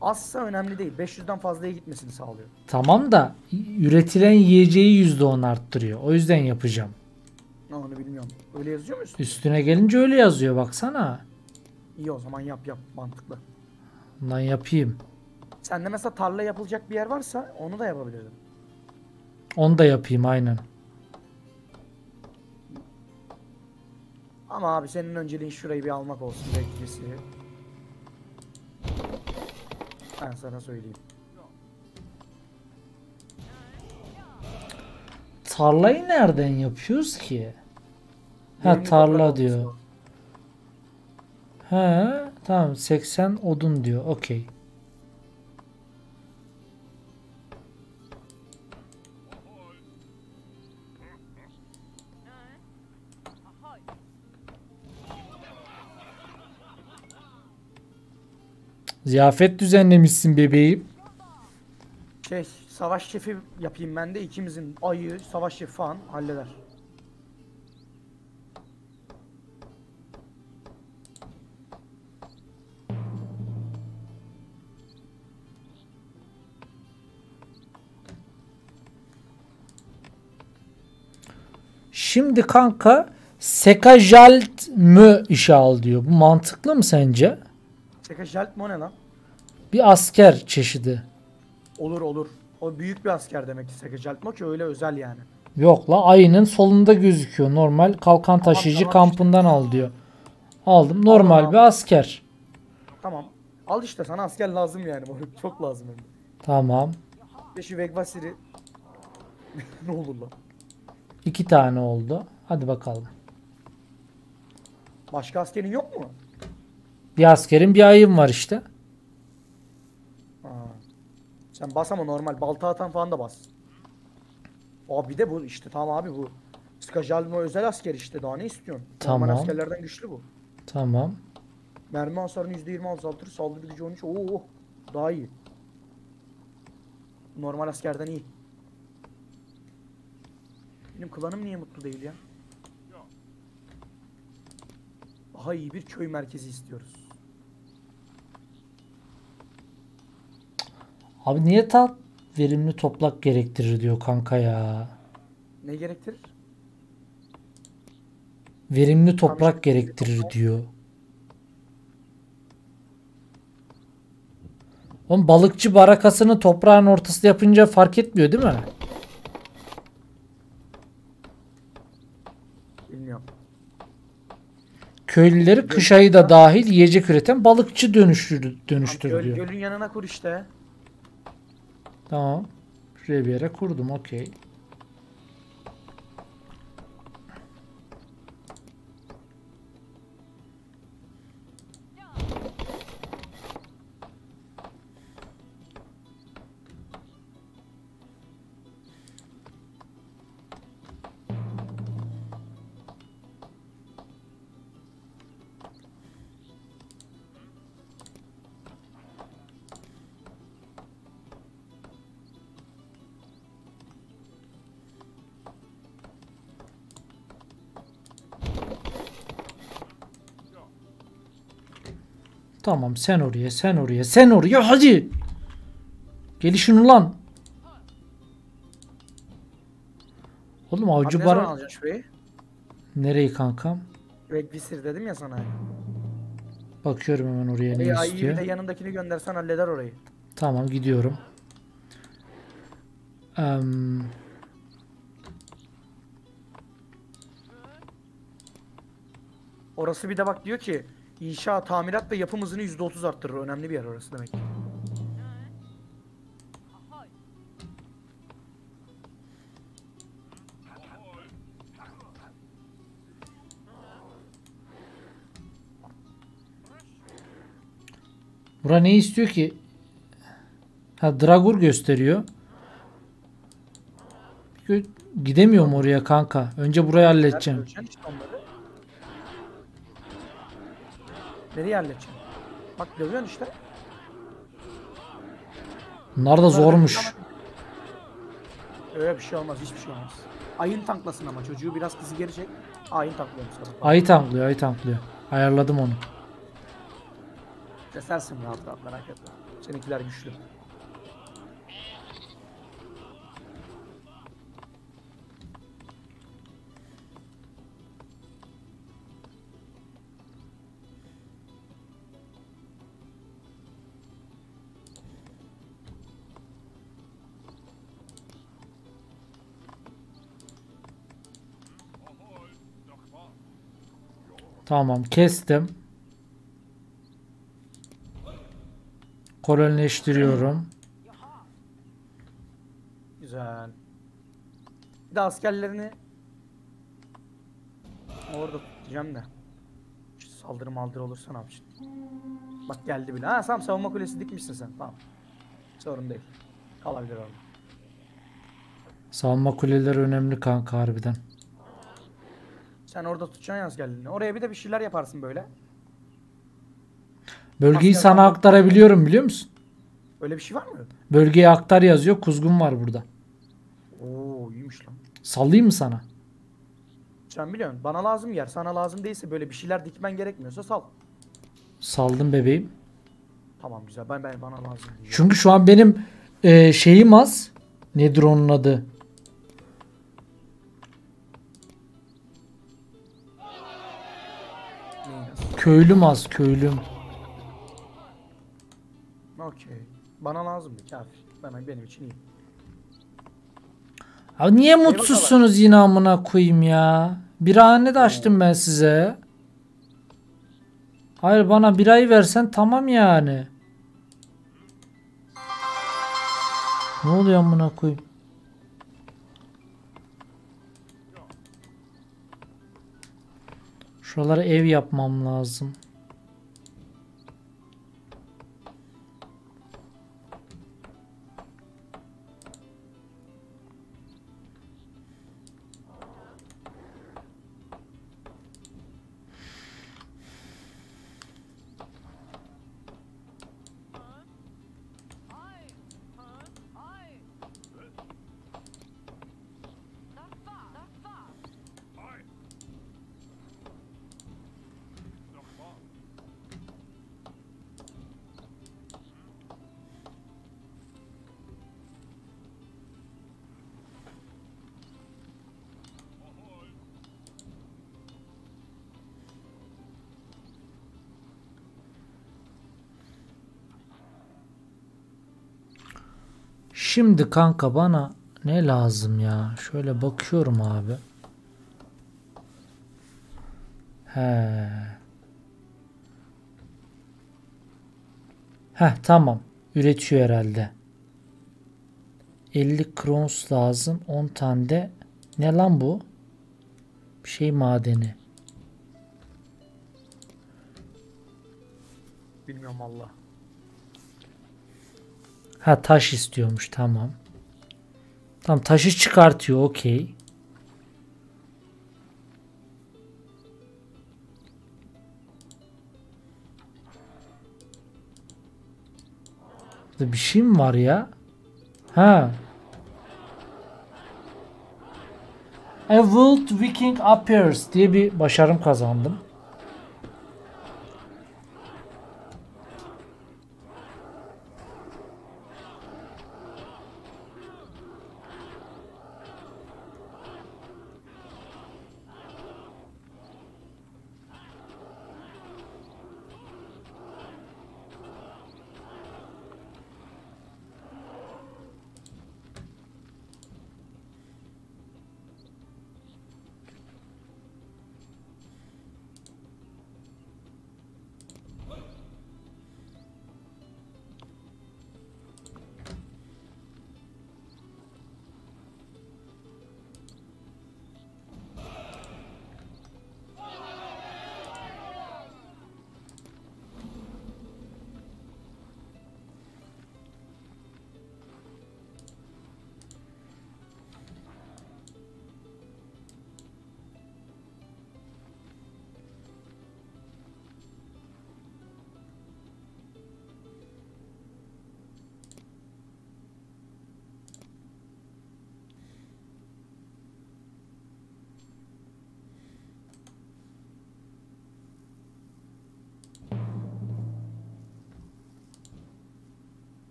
azsa önemli değil. 500'den fazlaya gitmesini sağlıyor. Tamam da üretilen yiyeceği %10 arttırıyor. O yüzden yapacağım. Ne onu bilmiyorum. Öyle yazıyor mu? Üstüne gelince öyle yazıyor baksana. İyi o zaman yap yap mantıklı. Bundan yapayım. Sende mesela tarla yapılacak bir yer varsa onu da yapabilirdin. Onu da yapayım aynen. Ama abi senin önceliğin şurayı bir almak olsun bekçisi. Ben sana söyleyeyim. Tarlayı nereden yapıyoruz ki? Ha tarla diyor. He tamam 80 odun diyor. Okey. Ziyafet düzenlemişsin bebeğim. Şey savaş şefi yapayım ben de ikimizin ayı savaş şefi falan halleder. Şimdi kanka Sekajalt mı işe al diyor. Bu mantıklı mı sence? Sekajalt mı o ne lan? Bir asker çeşidi. Olur olur. O büyük bir asker demek ki Sekajalt mı ki öyle özel yani. Yok la ayının solunda gözüküyor. Normal kalkan taşıyıcı tamam kampından al diyor. Aldım. Normal Tamam. bir asker. Tamam. Al işte sana asker lazım yani. Çok lazım hem. Tamam. Ve şu Vegvasir'i ne olur lan? İki tane oldu. Hadi bakalım. Başka askerin yok mu? Bir askerin bir ayım var işte. Ha. Sen bas ama normal balta atan falan da bas. Aa bir de bu işte tamam abi bu. Skajalmo özel asker işte daha ne istiyorsun? Normal Tamam. askerlerden güçlü bu. Tamam. Mermi hasarını %20 azaltır, saldırı gücü 13. Oo, daha iyi. Normal askerden iyi. Benim klanım niye mutlu değil ya? Daha iyi bir köy merkezi istiyoruz. Abi niye ta verimli toprak gerektirir diyor kanka ya. Ne gerektirir? Verimli toprak gerektirir diyor. Oğlum balıkçı barakasını toprağın ortasında yapınca fark etmiyor değil mi? Bilmiyorum. Köylüleri kış ayı da dahil yiyecek üreten balıkçı dönüştür, dönüştür Göl, diyor. gölün yanına kur işte. Tamam. Şuraya bir yere kurdum okey. Tamam sen oraya sen oraya sen oraya hadi. Gelişin ulan. Oğlum Abi avcı ne zaman bara... alacaksın şurayı? Nereyi kankam? Vegvisir dedim ya sana. Bakıyorum hemen oraya ne bir istiyor. de yanındakini göndersen halleder orayı. Tamam gidiyorum. Em, Orası bir de bak diyor ki inşa, tamirat ve yapım hızını %30 arttırır. Önemli bir yer orası demek. ki. Bura ne istiyor ki? Ha Dragur gösteriyor. Gö- Gidemiyorum oraya kanka. Önce burayı halledeceğim. İşte onları. Nereye halledeceksin? Bak dövüyorsun işte. Bunlar da zormuş. Öyle bir şey olmaz, hiçbir şey olmaz. Ayın tanklasın ama çocuğu biraz kızı geri çek. Ayın tanklıyorum sana. Ayı tanklıyor, ayı tanklıyor. Ayarladım onu. Kesersin rahat rahat merak etme. Seninkiler güçlü. Tamam kestim. Kolonileştiriyorum. Güzel. Bir de askerlerini orada tutacağım da. Şu Saldırı maldırı olursa ne yapacaksın? Bak geldi bile. Ha tamam savunma kulesi dikmişsin sen. Tamam. Sorun değil. Kalabilir orada. Savunma kuleleri önemli kanka harbiden. Sen orada tutacaksın ya askerlerini. Oraya bir de bir şeyler yaparsın böyle. Bölgeyi Asker sana aktarabiliyorum biliyor musun? Öyle bir şey var mı? Bölgeye aktar yazıyor. Kuzgun var burada. Oo iyiymiş lan. Sallayayım mı sana? Sen biliyorsun. Bana lazım yer. Sana lazım değilse böyle bir şeyler dikmen gerekmiyorsa sal. Saldım bebeğim. Tamam güzel. Ben ben bana lazım. diyeceğim. Çünkü şu an benim e, şeyim az. Nedir onun adı? Köylüm az köylüm. Okey. Bana lazımdı kafir. Bana benim için iyi. Abi niye mutsuzsunuz yine amına koyayım ya? Birahane de açtım ben size. Hayır bana bir ay versen tamam yani. Ne oluyor amına koyayım? Şuralara ev yapmam lazım. Şimdi kanka bana ne lazım ya? Şöyle bakıyorum abi. He. Heh tamam. Üretiyor herhalde. 50 krons lazım. 10 tane de ne lan bu? Bir şey madeni. Bilmiyorum Allah. Ha taş istiyormuş tamam. Tamam taşı çıkartıyor okey. Burada bir şey mi var ya? Ha. A World Viking Appears diye bir başarım kazandım.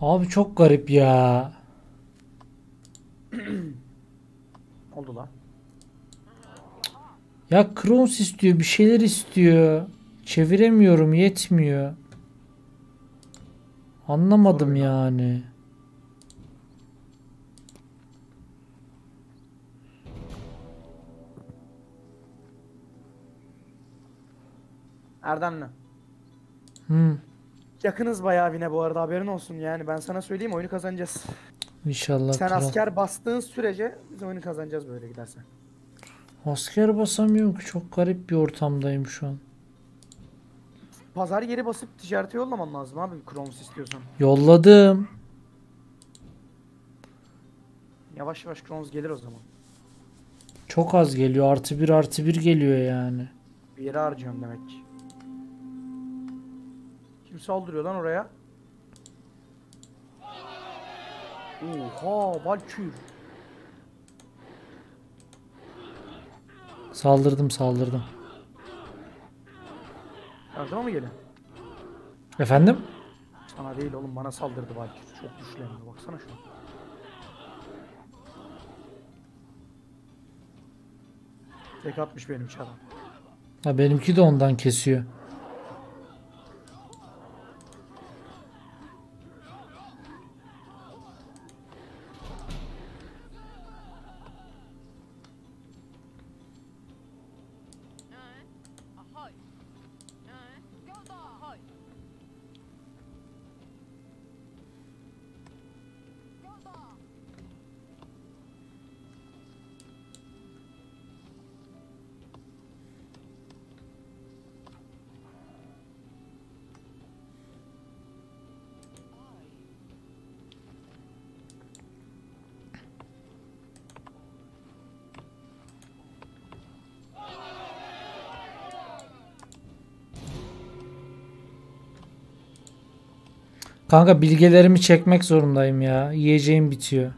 Abi çok garip ya. Oldu lan. Ya Krons istiyor, bir şeyler istiyor. Çeviremiyorum, yetmiyor. Anlamadım yani. Erdemli. Yakınız bayağı yine bu arada haberin olsun yani. Ben sana söyleyeyim oyunu kazanacağız. inşallah Sen kral. asker bastığın sürece biz oyunu kazanacağız böyle gidersen. Asker basamıyorum ki. Çok garip bir ortamdayım şu an. Pazar yeri basıp ticarete yollaman lazım abi Kronos istiyorsan. Yolladım. Yavaş yavaş Kronos gelir o zaman. Çok az geliyor. Artı bir artı bir geliyor yani. Bir yere harcıyorum demek ki. Kim saldırıyor lan oraya? Oha Valkür. Saldırdım saldırdım. Yardıma mı gelin? Efendim? Sana değil oğlum bana saldırdı Valkyrie. Çok de baksana şuna. Tek atmış benim çarım. Ha benimki de ondan kesiyor. Kanka bilgelerimi çekmek zorundayım ya. Yiyeceğim bitiyor.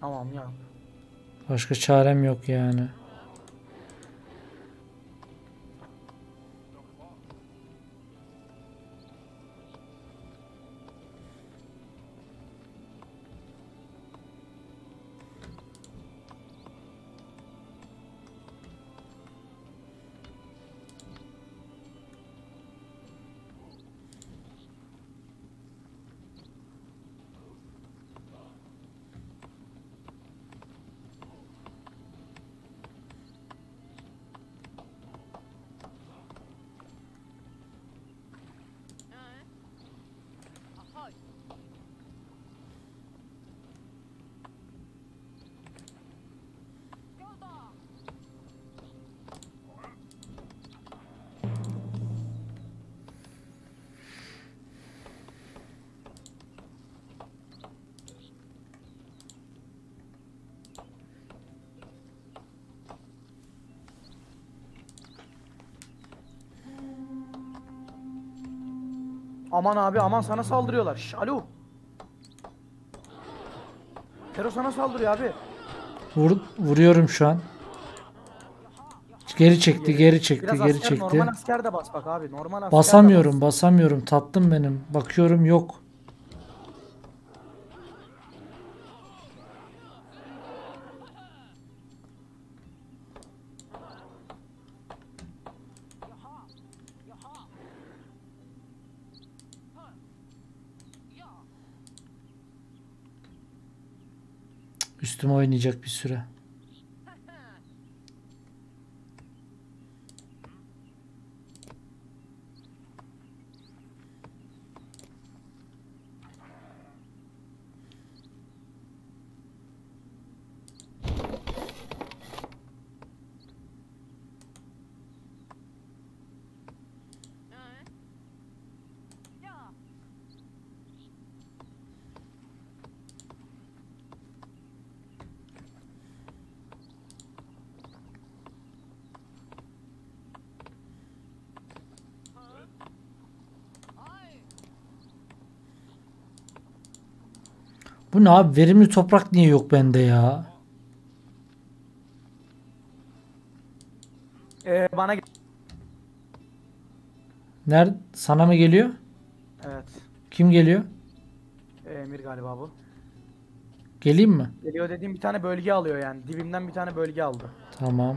Tamam ya. Başka çarem yok yani. Aman abi aman sana saldırıyorlar. Şş, alo. Tero sana saldırıyor abi. Vur, vuruyorum şu an. Geri çekti, geri çekti, Biraz geri asker, çekti. normal asker de bas bak abi. Normal asker Basamıyorum, bas. basamıyorum. Tattım benim. Bakıyorum yok. Üstüme oynayacak bir süre. Yeah. Ay. Bu ne abi? Verimli toprak niye yok bende ya? Ee, bana Nerede? Sana mı geliyor? Evet. Kim geliyor? Ee, Emir galiba bu. Geleyim mi? Geliyor dediğim bir tane bölge alıyor yani. Dibimden bir tane bölge aldı. Tamam.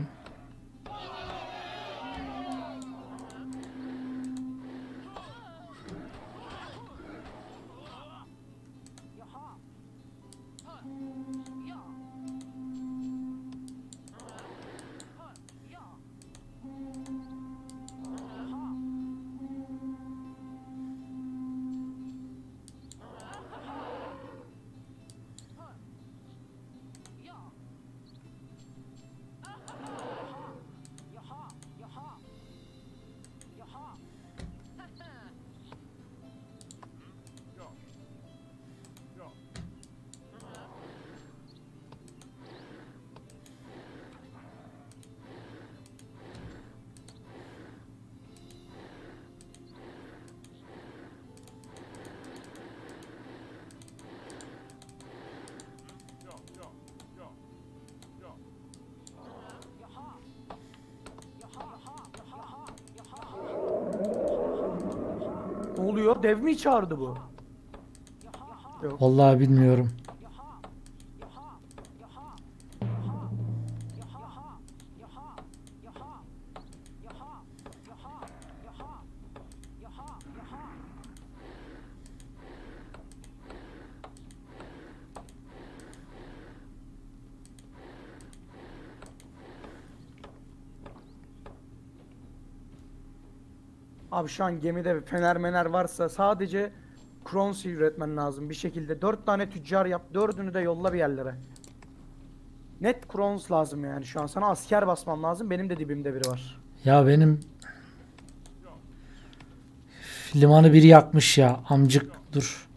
Oluyor? Dev mi çağırdı bu? Vallahi bilmiyorum. Abi şu an gemide fener mener varsa sadece Kronsi üretmen lazım bir şekilde. Dört tane tüccar yap. Dördünü de yolla bir yerlere. Net Krons lazım yani şu an. Sana asker basmam lazım. Benim de dibimde biri var. Ya benim limanı biri yakmış ya. Amcık dur.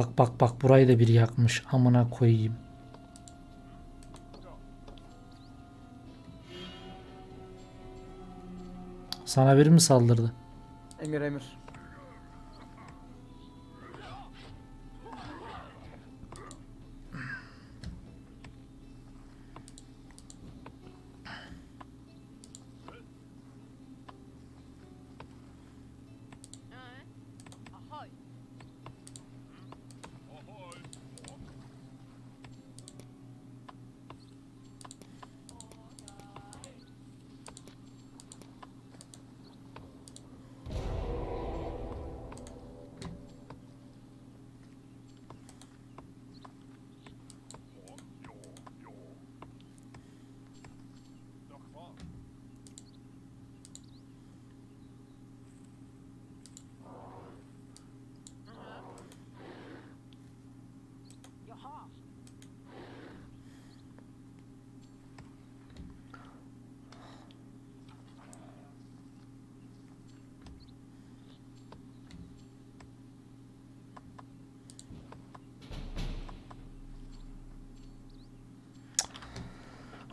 Bak bak bak burayı da biri yakmış. Amına koyayım. Sana biri mi saldırdı? Emir emir.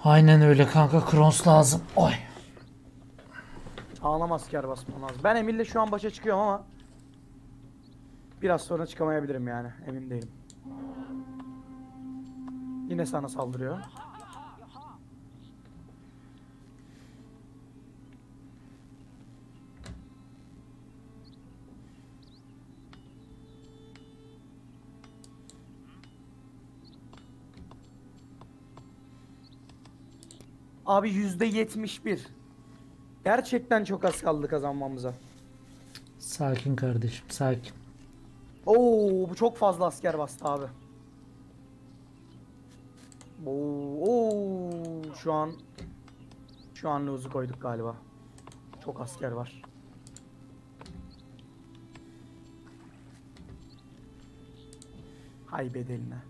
Aynen öyle kanka. Krons lazım. Oy. Sağlam asker basmam lazım. Ben Emir'le şu an başa çıkıyorum ama biraz sonra çıkamayabilirim yani. Emin değilim. Yine sana saldırıyor. Abi yüzde yetmiş bir. Gerçekten çok az kaldı kazanmamıza. Sakin kardeşim. Sakin. Oo bu çok fazla asker bastı abi. Oo, oo şu an şu an lose'u koyduk galiba. Çok asker var. Hay bedeline.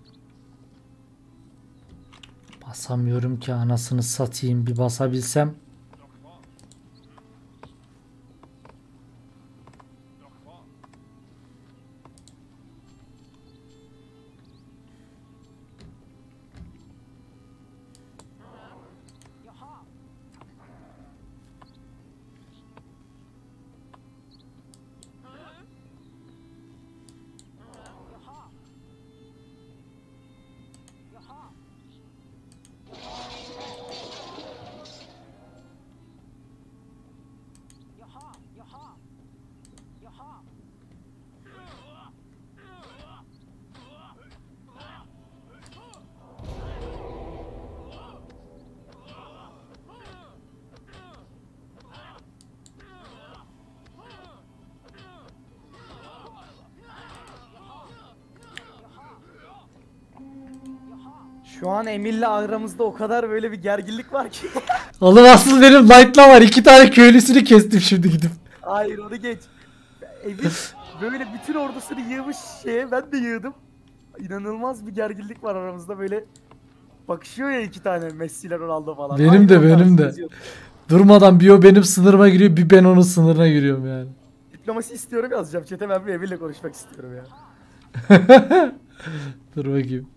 Basamıyorum ki anasını satayım. Bir basabilsem. Şu an Emir'le aramızda o kadar böyle bir gerginlik var ki. Oğlum asıl benim Light'la var. İki tane köylüsünü kestim şimdi gidip. Hayır onu geç. Emir böyle bütün ordusunu yığmış şeye ben de yığdım. İnanılmaz bir gerginlik var aramızda böyle. Bakışıyor ya iki tane Messi ile Ronaldo falan. Benim Aynı de, benim de. Durmadan bir o benim sınırıma giriyor bir ben onun sınırına giriyorum yani. Diplomasi istiyorum yazacağım. Çete ben bir Emir'le konuşmak istiyorum ya. Dur bakayım.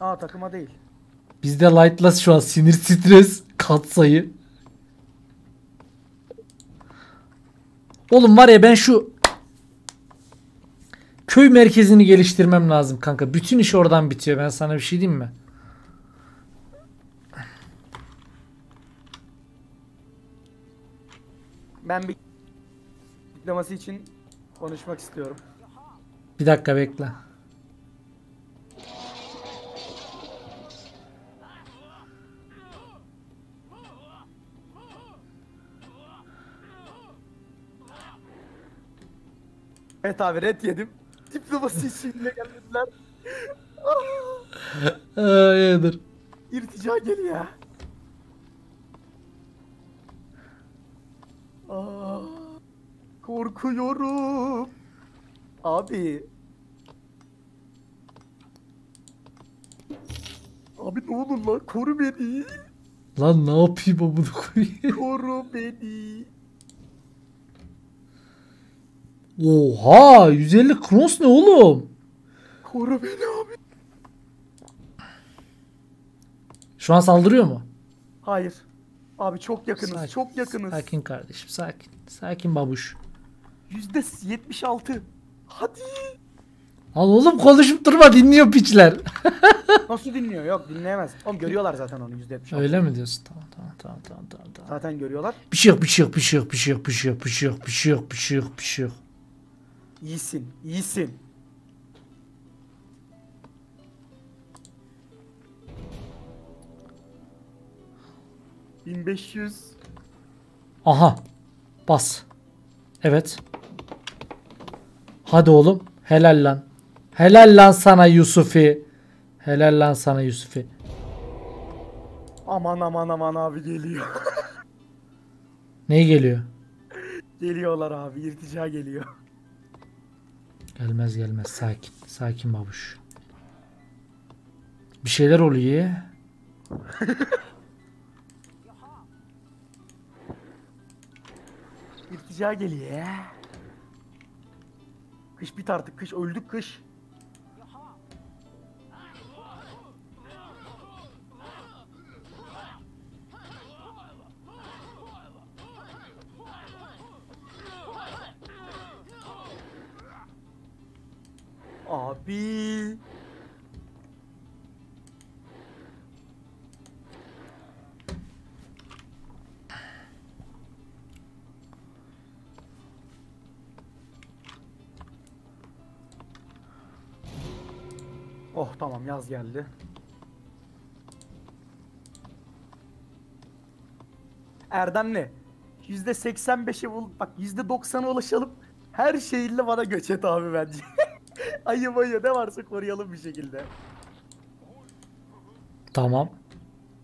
Aa takıma değil. Bizde light'la şu an sinir stres katsayı. Oğlum var ya ben şu köy merkezini geliştirmem lazım kanka. Bütün iş oradan bitiyor. Ben sana bir şey diyeyim mi? Ben bir diploması için konuşmak istiyorum. Bir dakika bekle. Evet abi red yedim. Bile gelmediler. Ah, Hayırdır. İrtica geliyor. Aa, Ah, korkuyorum. Abi. Abi ne olur lan koru beni. Lan ne yapayım amına koyayım? Koru beni. Oha 150 cross ne oğlum? Koru beni abi. Şu an saldırıyor mu? Hayır. Abi çok yakınız. Sakin, çok yakınız. Sakin kardeşim sakin. Sakin babuş. Yüzde 76. Hadi. Al oğlum konuşup durma dinliyor piçler. Nasıl dinliyor? Yok dinleyemez. Oğlum görüyorlar zaten onu yüzde 76. Öyle mi diyorsun? Tamam tamam tamam tamam tamam. tamam. Zaten görüyorlar. Bir şey yok bir şey yok bir şey yok bir şey yok bir şey yok bir şey yok bir şey yok bir şey yok bir şey yok. İyisin. iyisin. ...1500... Aha. Bas. Evet. Hadi oğlum. Helal lan. Helal lan sana Yusufi. Helal lan sana Yusufi. Aman aman aman abi geliyor. Neyi geliyor? Geliyorlar abi. irtica geliyor. Gelmez gelmez sakin. Sakin babuş. Bir şeyler oluyor. İrtica geliyor. Kış bit artık. Kış öldük kış. Yaz geldi. Erdemli. %85'e bul bak %90'a ulaşalım. Her şeyinle bana göç et abi bence. ayı mayı ne varsa koruyalım bir şekilde. Tamam.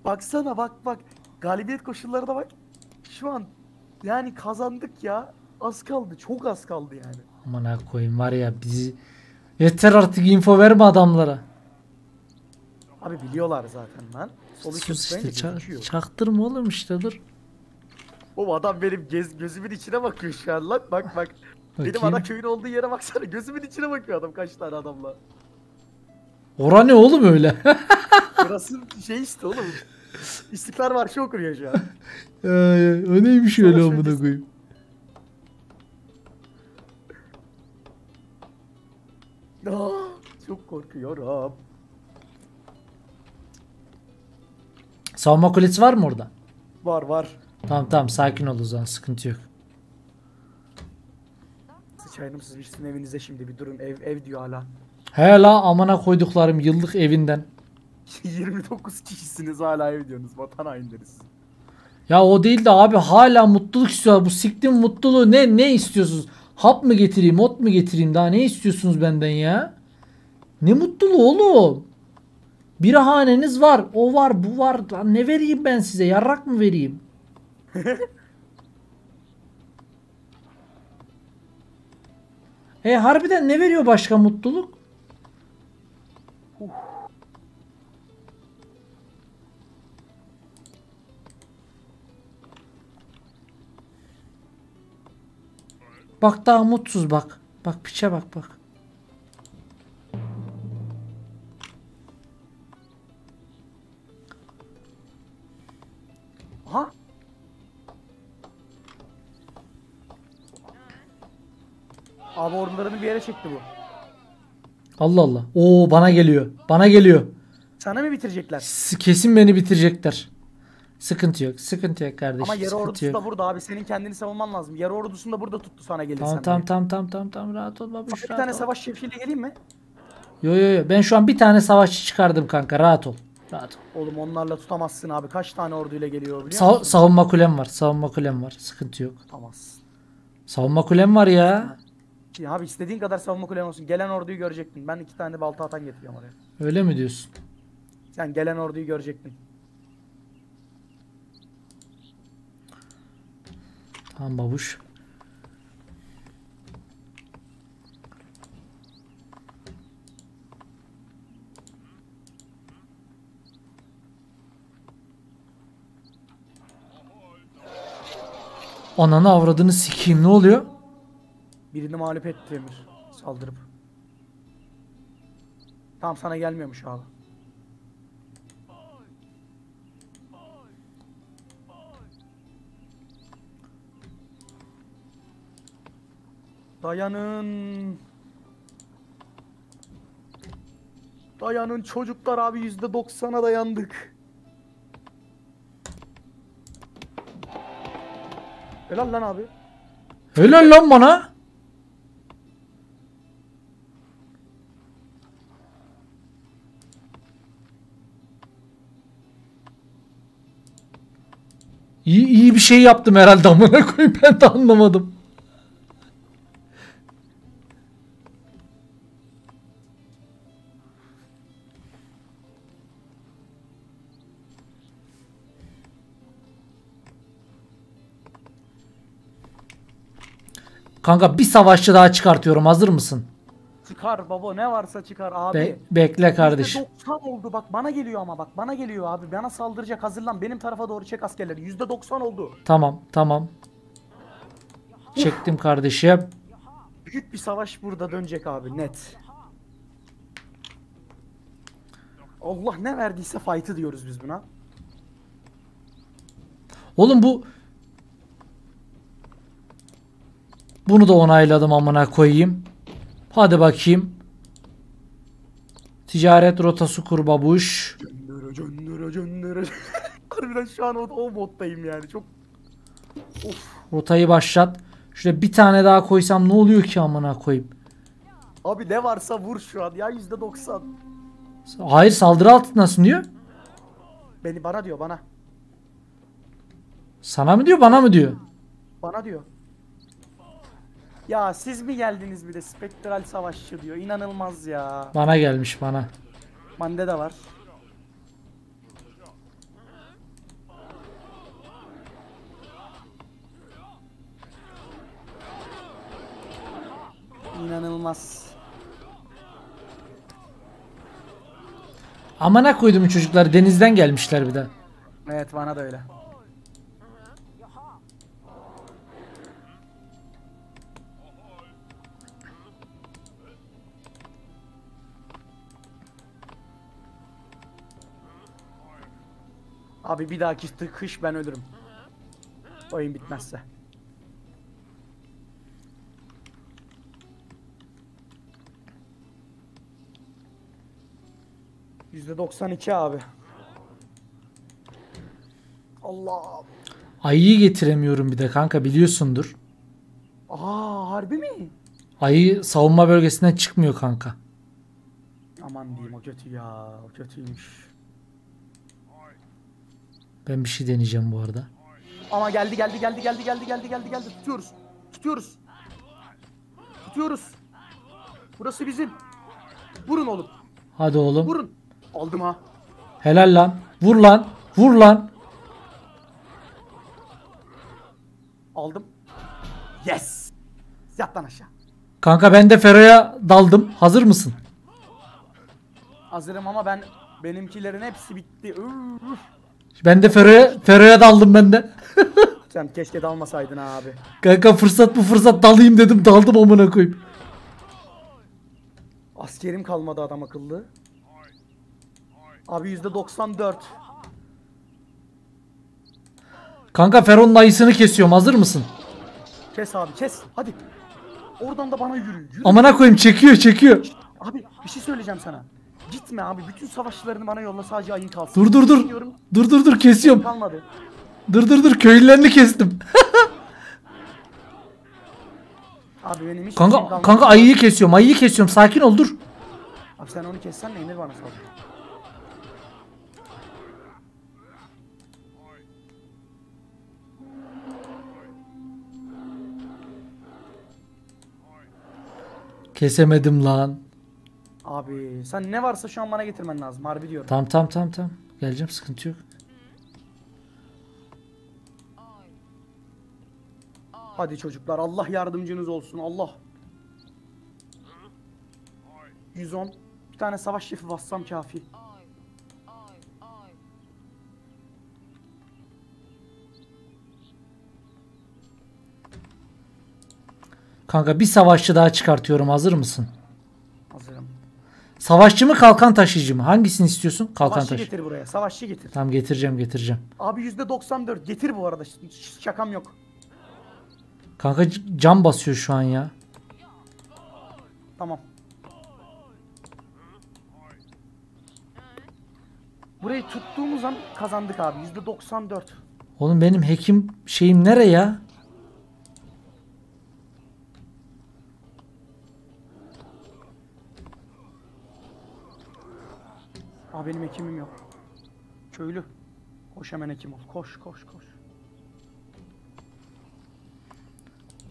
Baksana bak bak. Galibiyet koşullarına bak. Şu an yani kazandık ya. Az kaldı. Çok az kaldı yani. Aman koyayım var ya bizi yeter artık info verme adamlara. Abi biliyorlar zaten lan. Sol Sus işte ça- çaktırma oğlum işte dur. O adam benim gez, gözümün içine bakıyor şu an lan. Bak bak. Benim Bakayım. ana köyün olduğu yere baksana. Gözümün içine bakıyor adam kaç tane adamla. Ora ne oğlum öyle? Burası şey işte oğlum. İstiklal Marşı okuyor şu an. Ay, o neymiş öyle Sana amına koyayım. Aa, çok korkuyorum. Savunma kulesi var mı orada? Var var. Tamam tamam sakin ol o zaman sıkıntı yok. Sıçayım siz sizin evinize şimdi bir durun. Ev ev diyor hala. He la amına koyduklarım yıllık evinden. 29 kişisiniz hala ev diyorsunuz. Vatan hainleriz. Ya o değil de abi hala mutluluk istiyor. Bu siktim mutluluğu ne ne istiyorsunuz? Hap mı getireyim, ot mu getireyim? Daha ne istiyorsunuz benden ya? Ne mutluluğu oğlum? Bir haneniz var, o var, bu var. Lan ne vereyim ben size? Yarrak mı vereyim? e harbiden ne veriyor başka mutluluk? Bak daha mutsuz bak. Bak piçe bak bak. Ordularını bir yere çekti bu. Allah Allah. Oo bana geliyor. Bana geliyor. Sana mı bitirecekler? S- Kesin beni bitirecekler. Sıkıntı yok. Sıkıntı yok kardeşim. Ama yarı ordusu yok. da burada abi. Senin kendini savunman lazım. Yarı ordusunu da burada tuttu sana gelirsen. Tamam tamam tamam tamam tamam tamam rahat ol babuş. Bir tane ol. savaş şefiyle geleyim mi? Yo yo yo ben şu an bir tane savaşçı çıkardım kanka rahat ol. Rahat ol. Oğlum onlarla tutamazsın abi. Kaç tane orduyla geliyor biliyor Sa- musun? savunma kulem var. Savunma kulem var. Sıkıntı yok. Tutamazsın. Savunma kulem var ya. Ya abi istediğin kadar savunma kulen olsun. Gelen orduyu görecektin. Ben iki tane balta atan getiriyorum oraya. Öyle mi diyorsun? Sen gelen orduyu görecektin. Tamam babuş. Ananı avradını sikeyim ne oluyor? Birini mağlup etti Emir. Saldırıp. Tamam sana gelmiyormuş abi. Dayanın. Dayanın çocuklar abi yüzde doksana dayandık. Helal lan abi. Helal lan bana. İyi, iyi bir şey yaptım herhalde amına koyayım ben de anlamadım. Kanka bir savaşçı daha çıkartıyorum hazır mısın? Çıkar baba ne varsa çıkar abi. Be- bekle kardeşim. %90 oldu bak bana geliyor ama bak bana geliyor abi. Bana saldıracak hazırlan. Benim tarafa doğru çek askerleri. %90 oldu. Tamam tamam. Çektim kardeşim. Büyük bir savaş burada dönecek abi net. Allah ne verdiyse fight'ı diyoruz biz buna. Oğlum bu Bunu da onayladım amına koyayım. Hadi bakayım. Ticaret rotası kur babuş. Cöndürü cöndürü cöndürü. Harbiden şu an o, o moddayım yani çok. Of. Rotayı başlat. Şuraya bir tane daha koysam ne oluyor ki amına koyayım? Abi ne varsa vur şu an ya %90. Hayır saldırı altındasın diyor. Beni bana diyor bana. Sana mı diyor bana mı diyor? Bana diyor. Ya siz mi geldiniz bir de spektral savaşçı diyor. İnanılmaz ya. Bana gelmiş bana. Bende de var. İnanılmaz. Amına koydum çocuklar denizden gelmişler bir de. Evet bana da öyle. Abi bir dahaki tı- kış ben ölürüm. Oyun bitmezse. %92 abi. Allah. Ayıyı getiremiyorum bir de kanka biliyorsundur. Aa harbi mi? Ayı savunma bölgesinden çıkmıyor kanka. Aman diyeyim o kötü ya. O kötüymüş. Ben bir şey deneyeceğim bu arada. Ama geldi geldi geldi geldi geldi geldi geldi geldi. Tutuyoruz. Tutuyoruz. Tutuyoruz. Burası bizim. Vurun oğlum. Hadi oğlum. Vurun. Aldım ha. Helal lan. Vur lan. Vur lan. Aldım. Yes. Yat lan aşağı. Kanka ben de Fero'ya daldım. Hazır mısın? Hazırım ama ben benimkilerin hepsi bitti. Üf. Ben de Fero'ya Fero'ya daldım ben de. Sen keşke dalmasaydın abi. Kanka fırsat bu fırsat dalayım dedim. Daldım amına koyayım. Askerim kalmadı adam akıllı. Abi %94. Kanka Fero'nun ayısını kesiyorum. Hazır mısın? Kes abi kes. Hadi. Oradan da bana yürü. yürü. Amına koyayım çekiyor çekiyor. Abi bir şey söyleyeceğim sana. Gitme abi. Bütün savaşçılarını bana yolla sadece ayın kalsın. Dur dur dur. Dur dur dur kesiyorum. kalmadı. Dur dur dur köylülerini kestim. Abi benim hiç Kanka kalmadı. kanka ayıyı kesiyorum. Ayıyı kesiyorum. Sakin ol dur. Abi sen onu kessen de Emir bana sal. Kesemedim lan. Abi sen ne varsa şu an bana getirmen lazım. Harbi diyorum. Tamam tamam tamam tamam. Geleceğim sıkıntı yok. Hadi çocuklar Allah yardımcınız olsun Allah. 110. Bir tane savaş şefi bassam kafi. Kanka bir savaşçı daha çıkartıyorum. Hazır mısın? Savaşçı mı kalkan taşıyıcı mı? Hangisini istiyorsun? Kalkan Savaşçı taşı. getir buraya. Savaşçı getir. Tamam getireceğim getireceğim. Abi %94 getir bu arada. Hiç şakam yok. Kanka cam basıyor şu an ya. Tamam. Burayı tuttuğumuz an kazandık abi. %94. Oğlum benim hekim şeyim nere ya? Aa benim hekimim yok. Köylü. Koş hemen hekim ol. Koş koş koş.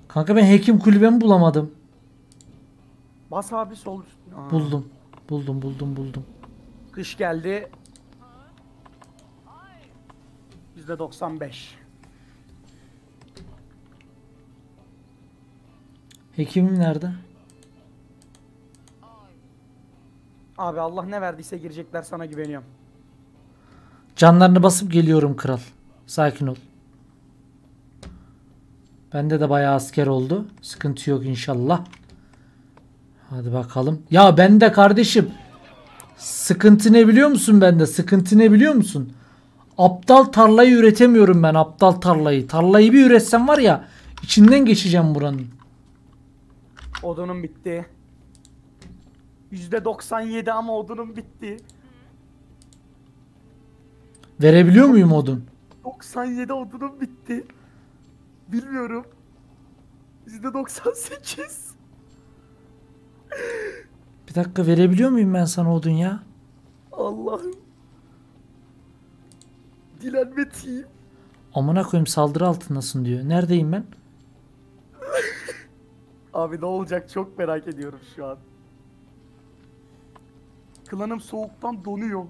Kanka ben hekim kulübemi bulamadım. Bas abi sol. Aa, Buldum. Buldum buldum buldum. Kış geldi. %95. Hekimim nerede? Abi Allah ne verdiyse girecekler sana güveniyorum. Canlarını basıp geliyorum kral. Sakin ol. Bende de bayağı asker oldu. Sıkıntı yok inşallah. Hadi bakalım. Ya bende kardeşim. Sıkıntı ne biliyor musun bende? Sıkıntı ne biliyor musun? Aptal tarlayı üretemiyorum ben. Aptal tarlayı. Tarlayı bir üretsem var ya. içinden geçeceğim buranın. Odunum bitti. %97 ama odunum bitti. Verebiliyor muyum odun? 97 odunum bitti. Bilmiyorum. %98. Bir dakika verebiliyor muyum ben sana odun ya? Allah'ım. Dilenme team. Amına koyayım saldırı altındasın diyor. Neredeyim ben? Abi ne olacak çok merak ediyorum şu an. Klanım soğuktan donuyor.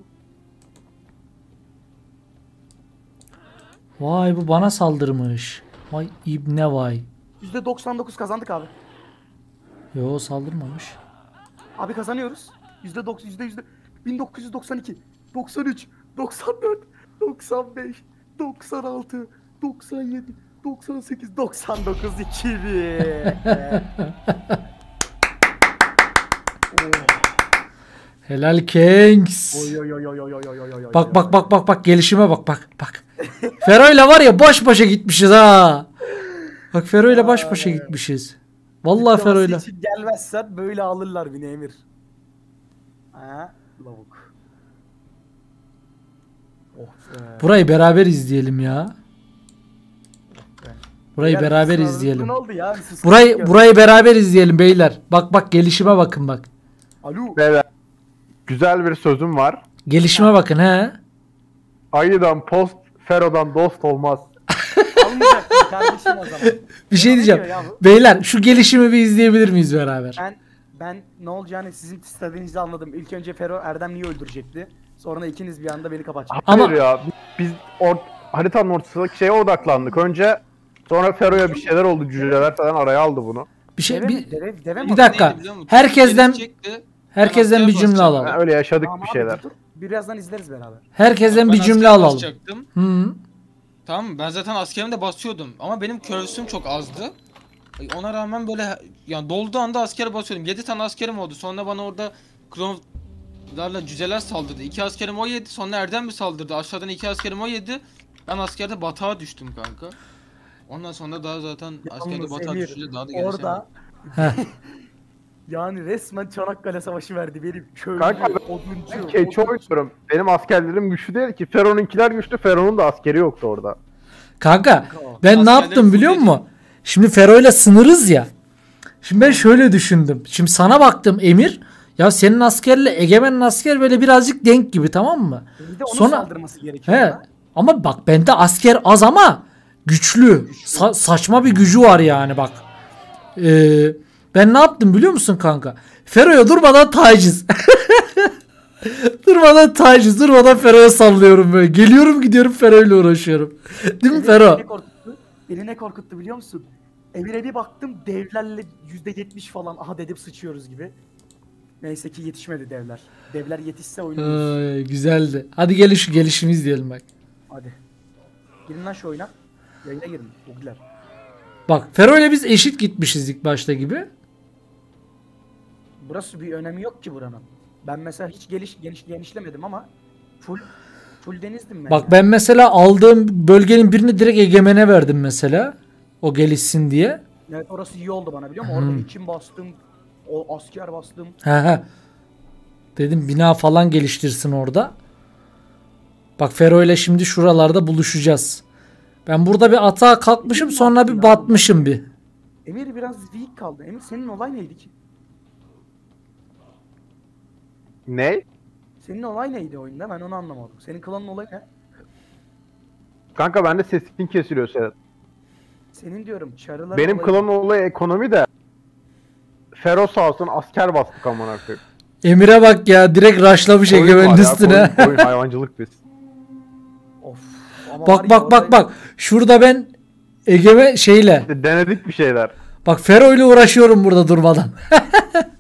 Vay bu bana saldırmış. Vay ibne vay. %99 kazandık abi. Yo saldırmamış. Abi kazanıyoruz. %90, yüzde yüzde 1992, 93, 94, 95, 96, 97, 98, 99, 2000. Helal Kings. Bak bak bak bak bak gelişime bak bak bak. Fero'yla var ya baş başa gitmişiz ha. Bak Fero'yla baş başa gitmişiz. Vallahi Fero'yla. Gelmezsen böyle alırlar beni Emir. Ha, lavuk. Oh. Burayı beraber izleyelim ya. Burayı yani beraber izleyelim. Oldu ya, burayı burayı beraber izleyelim beyler. Bak bak gelişime bakın bak. Alo. Beraber güzel bir sözüm var. Gelişime bakın he. Ayıdan post, Fero'dan dost olmaz. Almayacaksın kardeşim o zaman. Bir şey diyeceğim. Beyler şu gelişimi bir izleyebilir miyiz beraber? Ben ben ne olacağını sizin istediğinizi anladım. İlk önce Fero Erdemli'yi öldürecekti. Sonra da ikiniz bir anda beni kapatacaksınız. Ama- Hayır ya biz or haritanın ortasındaki şeye odaklandık. Önce sonra Fero'ya bir şeyler oldu. Cüceler falan araya aldı bunu. Bir şey Deve bir, mi? Deve, deve mi? bir dakika. Herkesten. Herkesten bir cümle alalım. Ha, öyle yaşadık Tamam bir abi, şeyler. dur. Birazdan izleriz beraber. Herkesten Ben bir cümle askere alalım. basacaktım. Hı. Tamam ben zaten askerimde basıyordum ama benim körsüm çok azdı. Ay, Ona rağmen böyle yani dolduğu anda askere basıyordum. 7 tane askerim oldu. Sonra bana orada Kronlarla cüceler saldırdı. İki askerim o yedi. Sonra Erdem bir saldırdı. Aşağıdan iki askerim o yedi. Ben askerde batağa düştüm kanka. Ondan sonra daha zaten askerde Yalnız batağa Emir, düşünce daha da Orada Heh. Yani resmen Çanakkale Savaşı verdi benim. Köylü, Kanka, ben- oduncu. Keçi oduncu. oynuyorum. Benim askerlerim güçlü değil ki. Fero'nunkiler güçlü. Fero'nun da askeri yoktu orada. Kanka ben ne yaptım biliyor musun? Şimdi Fero ile sınırız ya. Şimdi ben şöyle düşündüm. Şimdi sana baktım Emir. Ya senin askerle Egemen'in asker böyle birazcık denk gibi tamam mı? Bir de onun Sonra- saldırması gerekiyor. He. Ama bak bende asker az ama güçlü. Sa- saçma bir gücü var yani bak. Ee, ben ne yaptım biliyor musun kanka? Fero'ya durmadan taciz. durmadan taciz. Durmadan Fero'ya sallıyorum böyle. Geliyorum gidiyorum Fero'yla uğraşıyorum. Değil mi Beni- Fero? Beni ne korkuttu? Beni ne korkuttu biliyor musun? Emir'e bir baktım devlerle %70 falan aha dedim sıçıyoruz gibi. Neyse ki yetişmedi devler. Devler yetişse oynuyoruz. Ay, güzeldi. Hadi gelin şu gelişimi izleyelim bak. Hadi. Girin lan şu oyuna. Yayına girin. Bugler. Bak Fero ile biz eşit gitmişiz ilk başta gibi. Burası bir önemi yok ki buranın. Ben mesela hiç geliş geniş genişlemedim ama full full denizdim ben. Bak ya. ben mesela aldığım bölgenin birini direkt Egemen'e verdim mesela. O gelişsin diye. Evet orası iyi oldu bana biliyor musun? Orada Hmm. hekim bastım. O asker bastım. He he. Dedim bina falan geliştirsin orada. Bak Fero ile şimdi şuralarda buluşacağız. Ben burada bir atağa kalkmışım sonra bir batmışım bir. Emir biraz weak kaldı. Emir senin olay neydi ki? Ne? Senin olay neydi oyunda? Ben onu anlamadım. Senin klanın olayı ne? Kanka bende sesin kesiliyor senin. Senin diyorum çarıların Benim olayı- klanın olayı ekonomi de. Fero sağ olsun asker bastık amına koyayım. Emir'e bak ya direkt raşlamış Egemen'in üstüne. Oyun, oyun hayvancılık biz. Of. Bak bak bak bak. Şurada ben Egemen şeyle. Denedik bir şeyler. Bak Fero ile uğraşıyorum burada durmadan.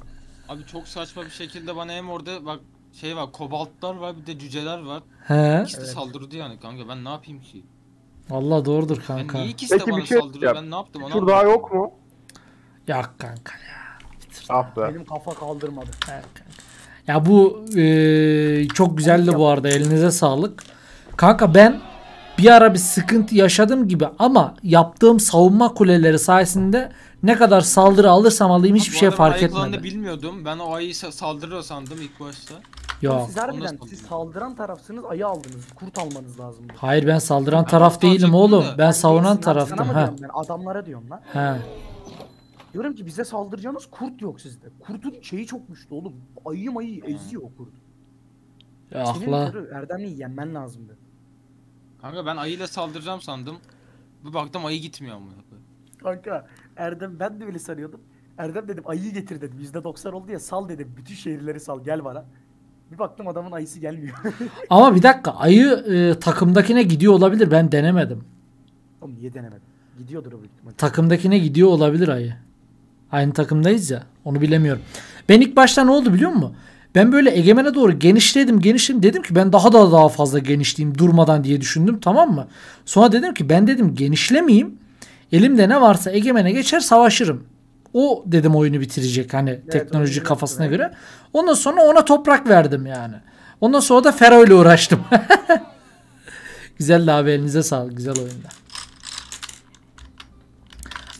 Abi çok saçma bir şekilde bana hem orada bak şey var kobaltlar var bir de cüceler var. He. İkisi de saldırdı yani kanka ben ne yapayım ki? Allah doğrudur kanka. niye ikisi de Peki bir bana şey saldırıyor ben ne yaptım onu Şur daha yok mu? Yok kanka ya. Ah be. Benim kafa kaldırmadı. Evet kanka. Ya bu eee, çok güzeldi bu arada elinize sağlık. Kanka ben bir ara bir sıkıntı yaşadım gibi ama yaptığım savunma kuleleri sayesinde ne kadar saldırı alırsam alayım hiçbir şey fark etmedi. bilmiyordum. Ben o ayı sa- saldırıyor sandım ilk başta. Yok. Siz harbiden siz saldıran tarafsınız ayı aldınız. Kurt almanız lazım. Hayır ben saldıran taraf değilim oğlum. de. Ben savunan Sana mı taraftım. Ha. diyorum ben adamlara diyorum lan. He. Diyorum ki bize saldıracağınız kurt yok sizde. Kurtun şeyi çok güçlü oğlum. Ayı mayı eziyor o kurt. Ya Senin akla. körü Erdemli'yi yenmen lazımdı. Kanka ben ayıyla saldıracağım sandım. Bir baktım ayı gitmiyor amına koyayım. Kanka Erdem ben de öyle sanıyordum. Erdem dedim ayıyı getir dedim. %90 oldu ya sal dedim. Bütün şehirleri sal gel bana. Bir baktım adamın ayısı gelmiyor. Ama bir dakika ayı e, takımdakine gidiyor olabilir. Ben denemedim. Oğlum niye denemedim? Gidiyordur o büyük ihtimalle. Takımdakine gidiyor olabilir ayı. Aynı takımdayız ya. Onu bilemiyorum. Ben ilk başta ne oldu biliyor musun? Ben böyle egemene doğru genişledim genişledim. Dedim ki ben daha da daha fazla genişleyeyim durmadan diye düşündüm tamam mı? Sonra dedim ki ben dedim genişlemeyeyim. Elimde ne varsa egemene geçer savaşırım. O dedim oyunu bitirecek hani teknoloji oyunu kafasına göre. Ondan sonra ona toprak verdim yani. Ondan sonra da Fero ile uğraştım. Güzeldi abi elinize sağlık. Güzel oyunda.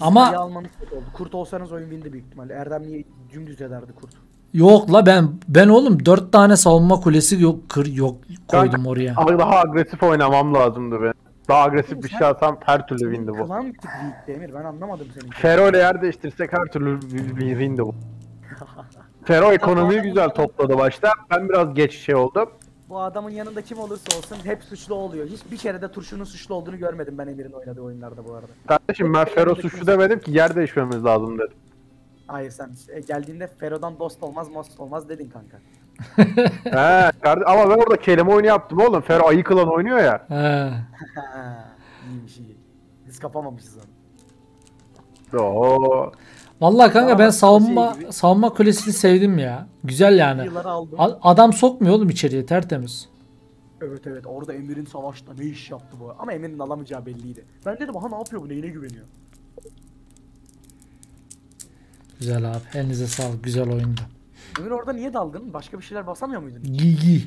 Ama almanız oldu. Kurt olsanız oyun windi büyük ihtimalle. Erdemli'yi dümdüz ederdi kurt. Yok la ben ben oğlum dört tane savunma kulesi yok kır yok koydum oraya. Ama daha agresif oynamam lazımdı benim. Daha agresif bir şey alsam her türlü win'di bu. Klan bir weak Demir. Ben anlamadım senin. Fero ile yer değiştirsek her türlü win- win'di bu. Fero ekonomiyi güzel topladı başta. Ben biraz geç şey oldum. Bu adamın yanında kim olursa olsun hep suçlu oluyor. Hiç bir kere de turşunun suçlu olduğunu görmedim ben Emir'in oynadığı oyunlarda bu arada. Kardeşim ben Fero suçlu demedim ki yer değişmemiz lazım dedim. Hayır sen e, geldiğinde Fero'dan dost olmaz most olmaz dedin kanka. He kardeş ama ben orada kelime oyunu yaptım oğlum. Fero ayı kılan oynuyor ya. He. İyiymiş iyi. Biz kapamamışız onu. Oo. Vallahi kanka ben savunma şey gibi- savunma kulesini sevdim ya. Güzel yani. A- adam sokmuyor oğlum içeriye tertemiz. Evet evet orada Emir'in savaşta ne iş yaptı bu. Ama Emir'in alamayacağı belliydi. Ben dedim aha ne yapıyor bu neyine güveniyor. Güzel abi. Elinize sağlık. Güzel oyundu. Emir orada niye daldın? Başka bir şeyler basamıyor muydun? Giy.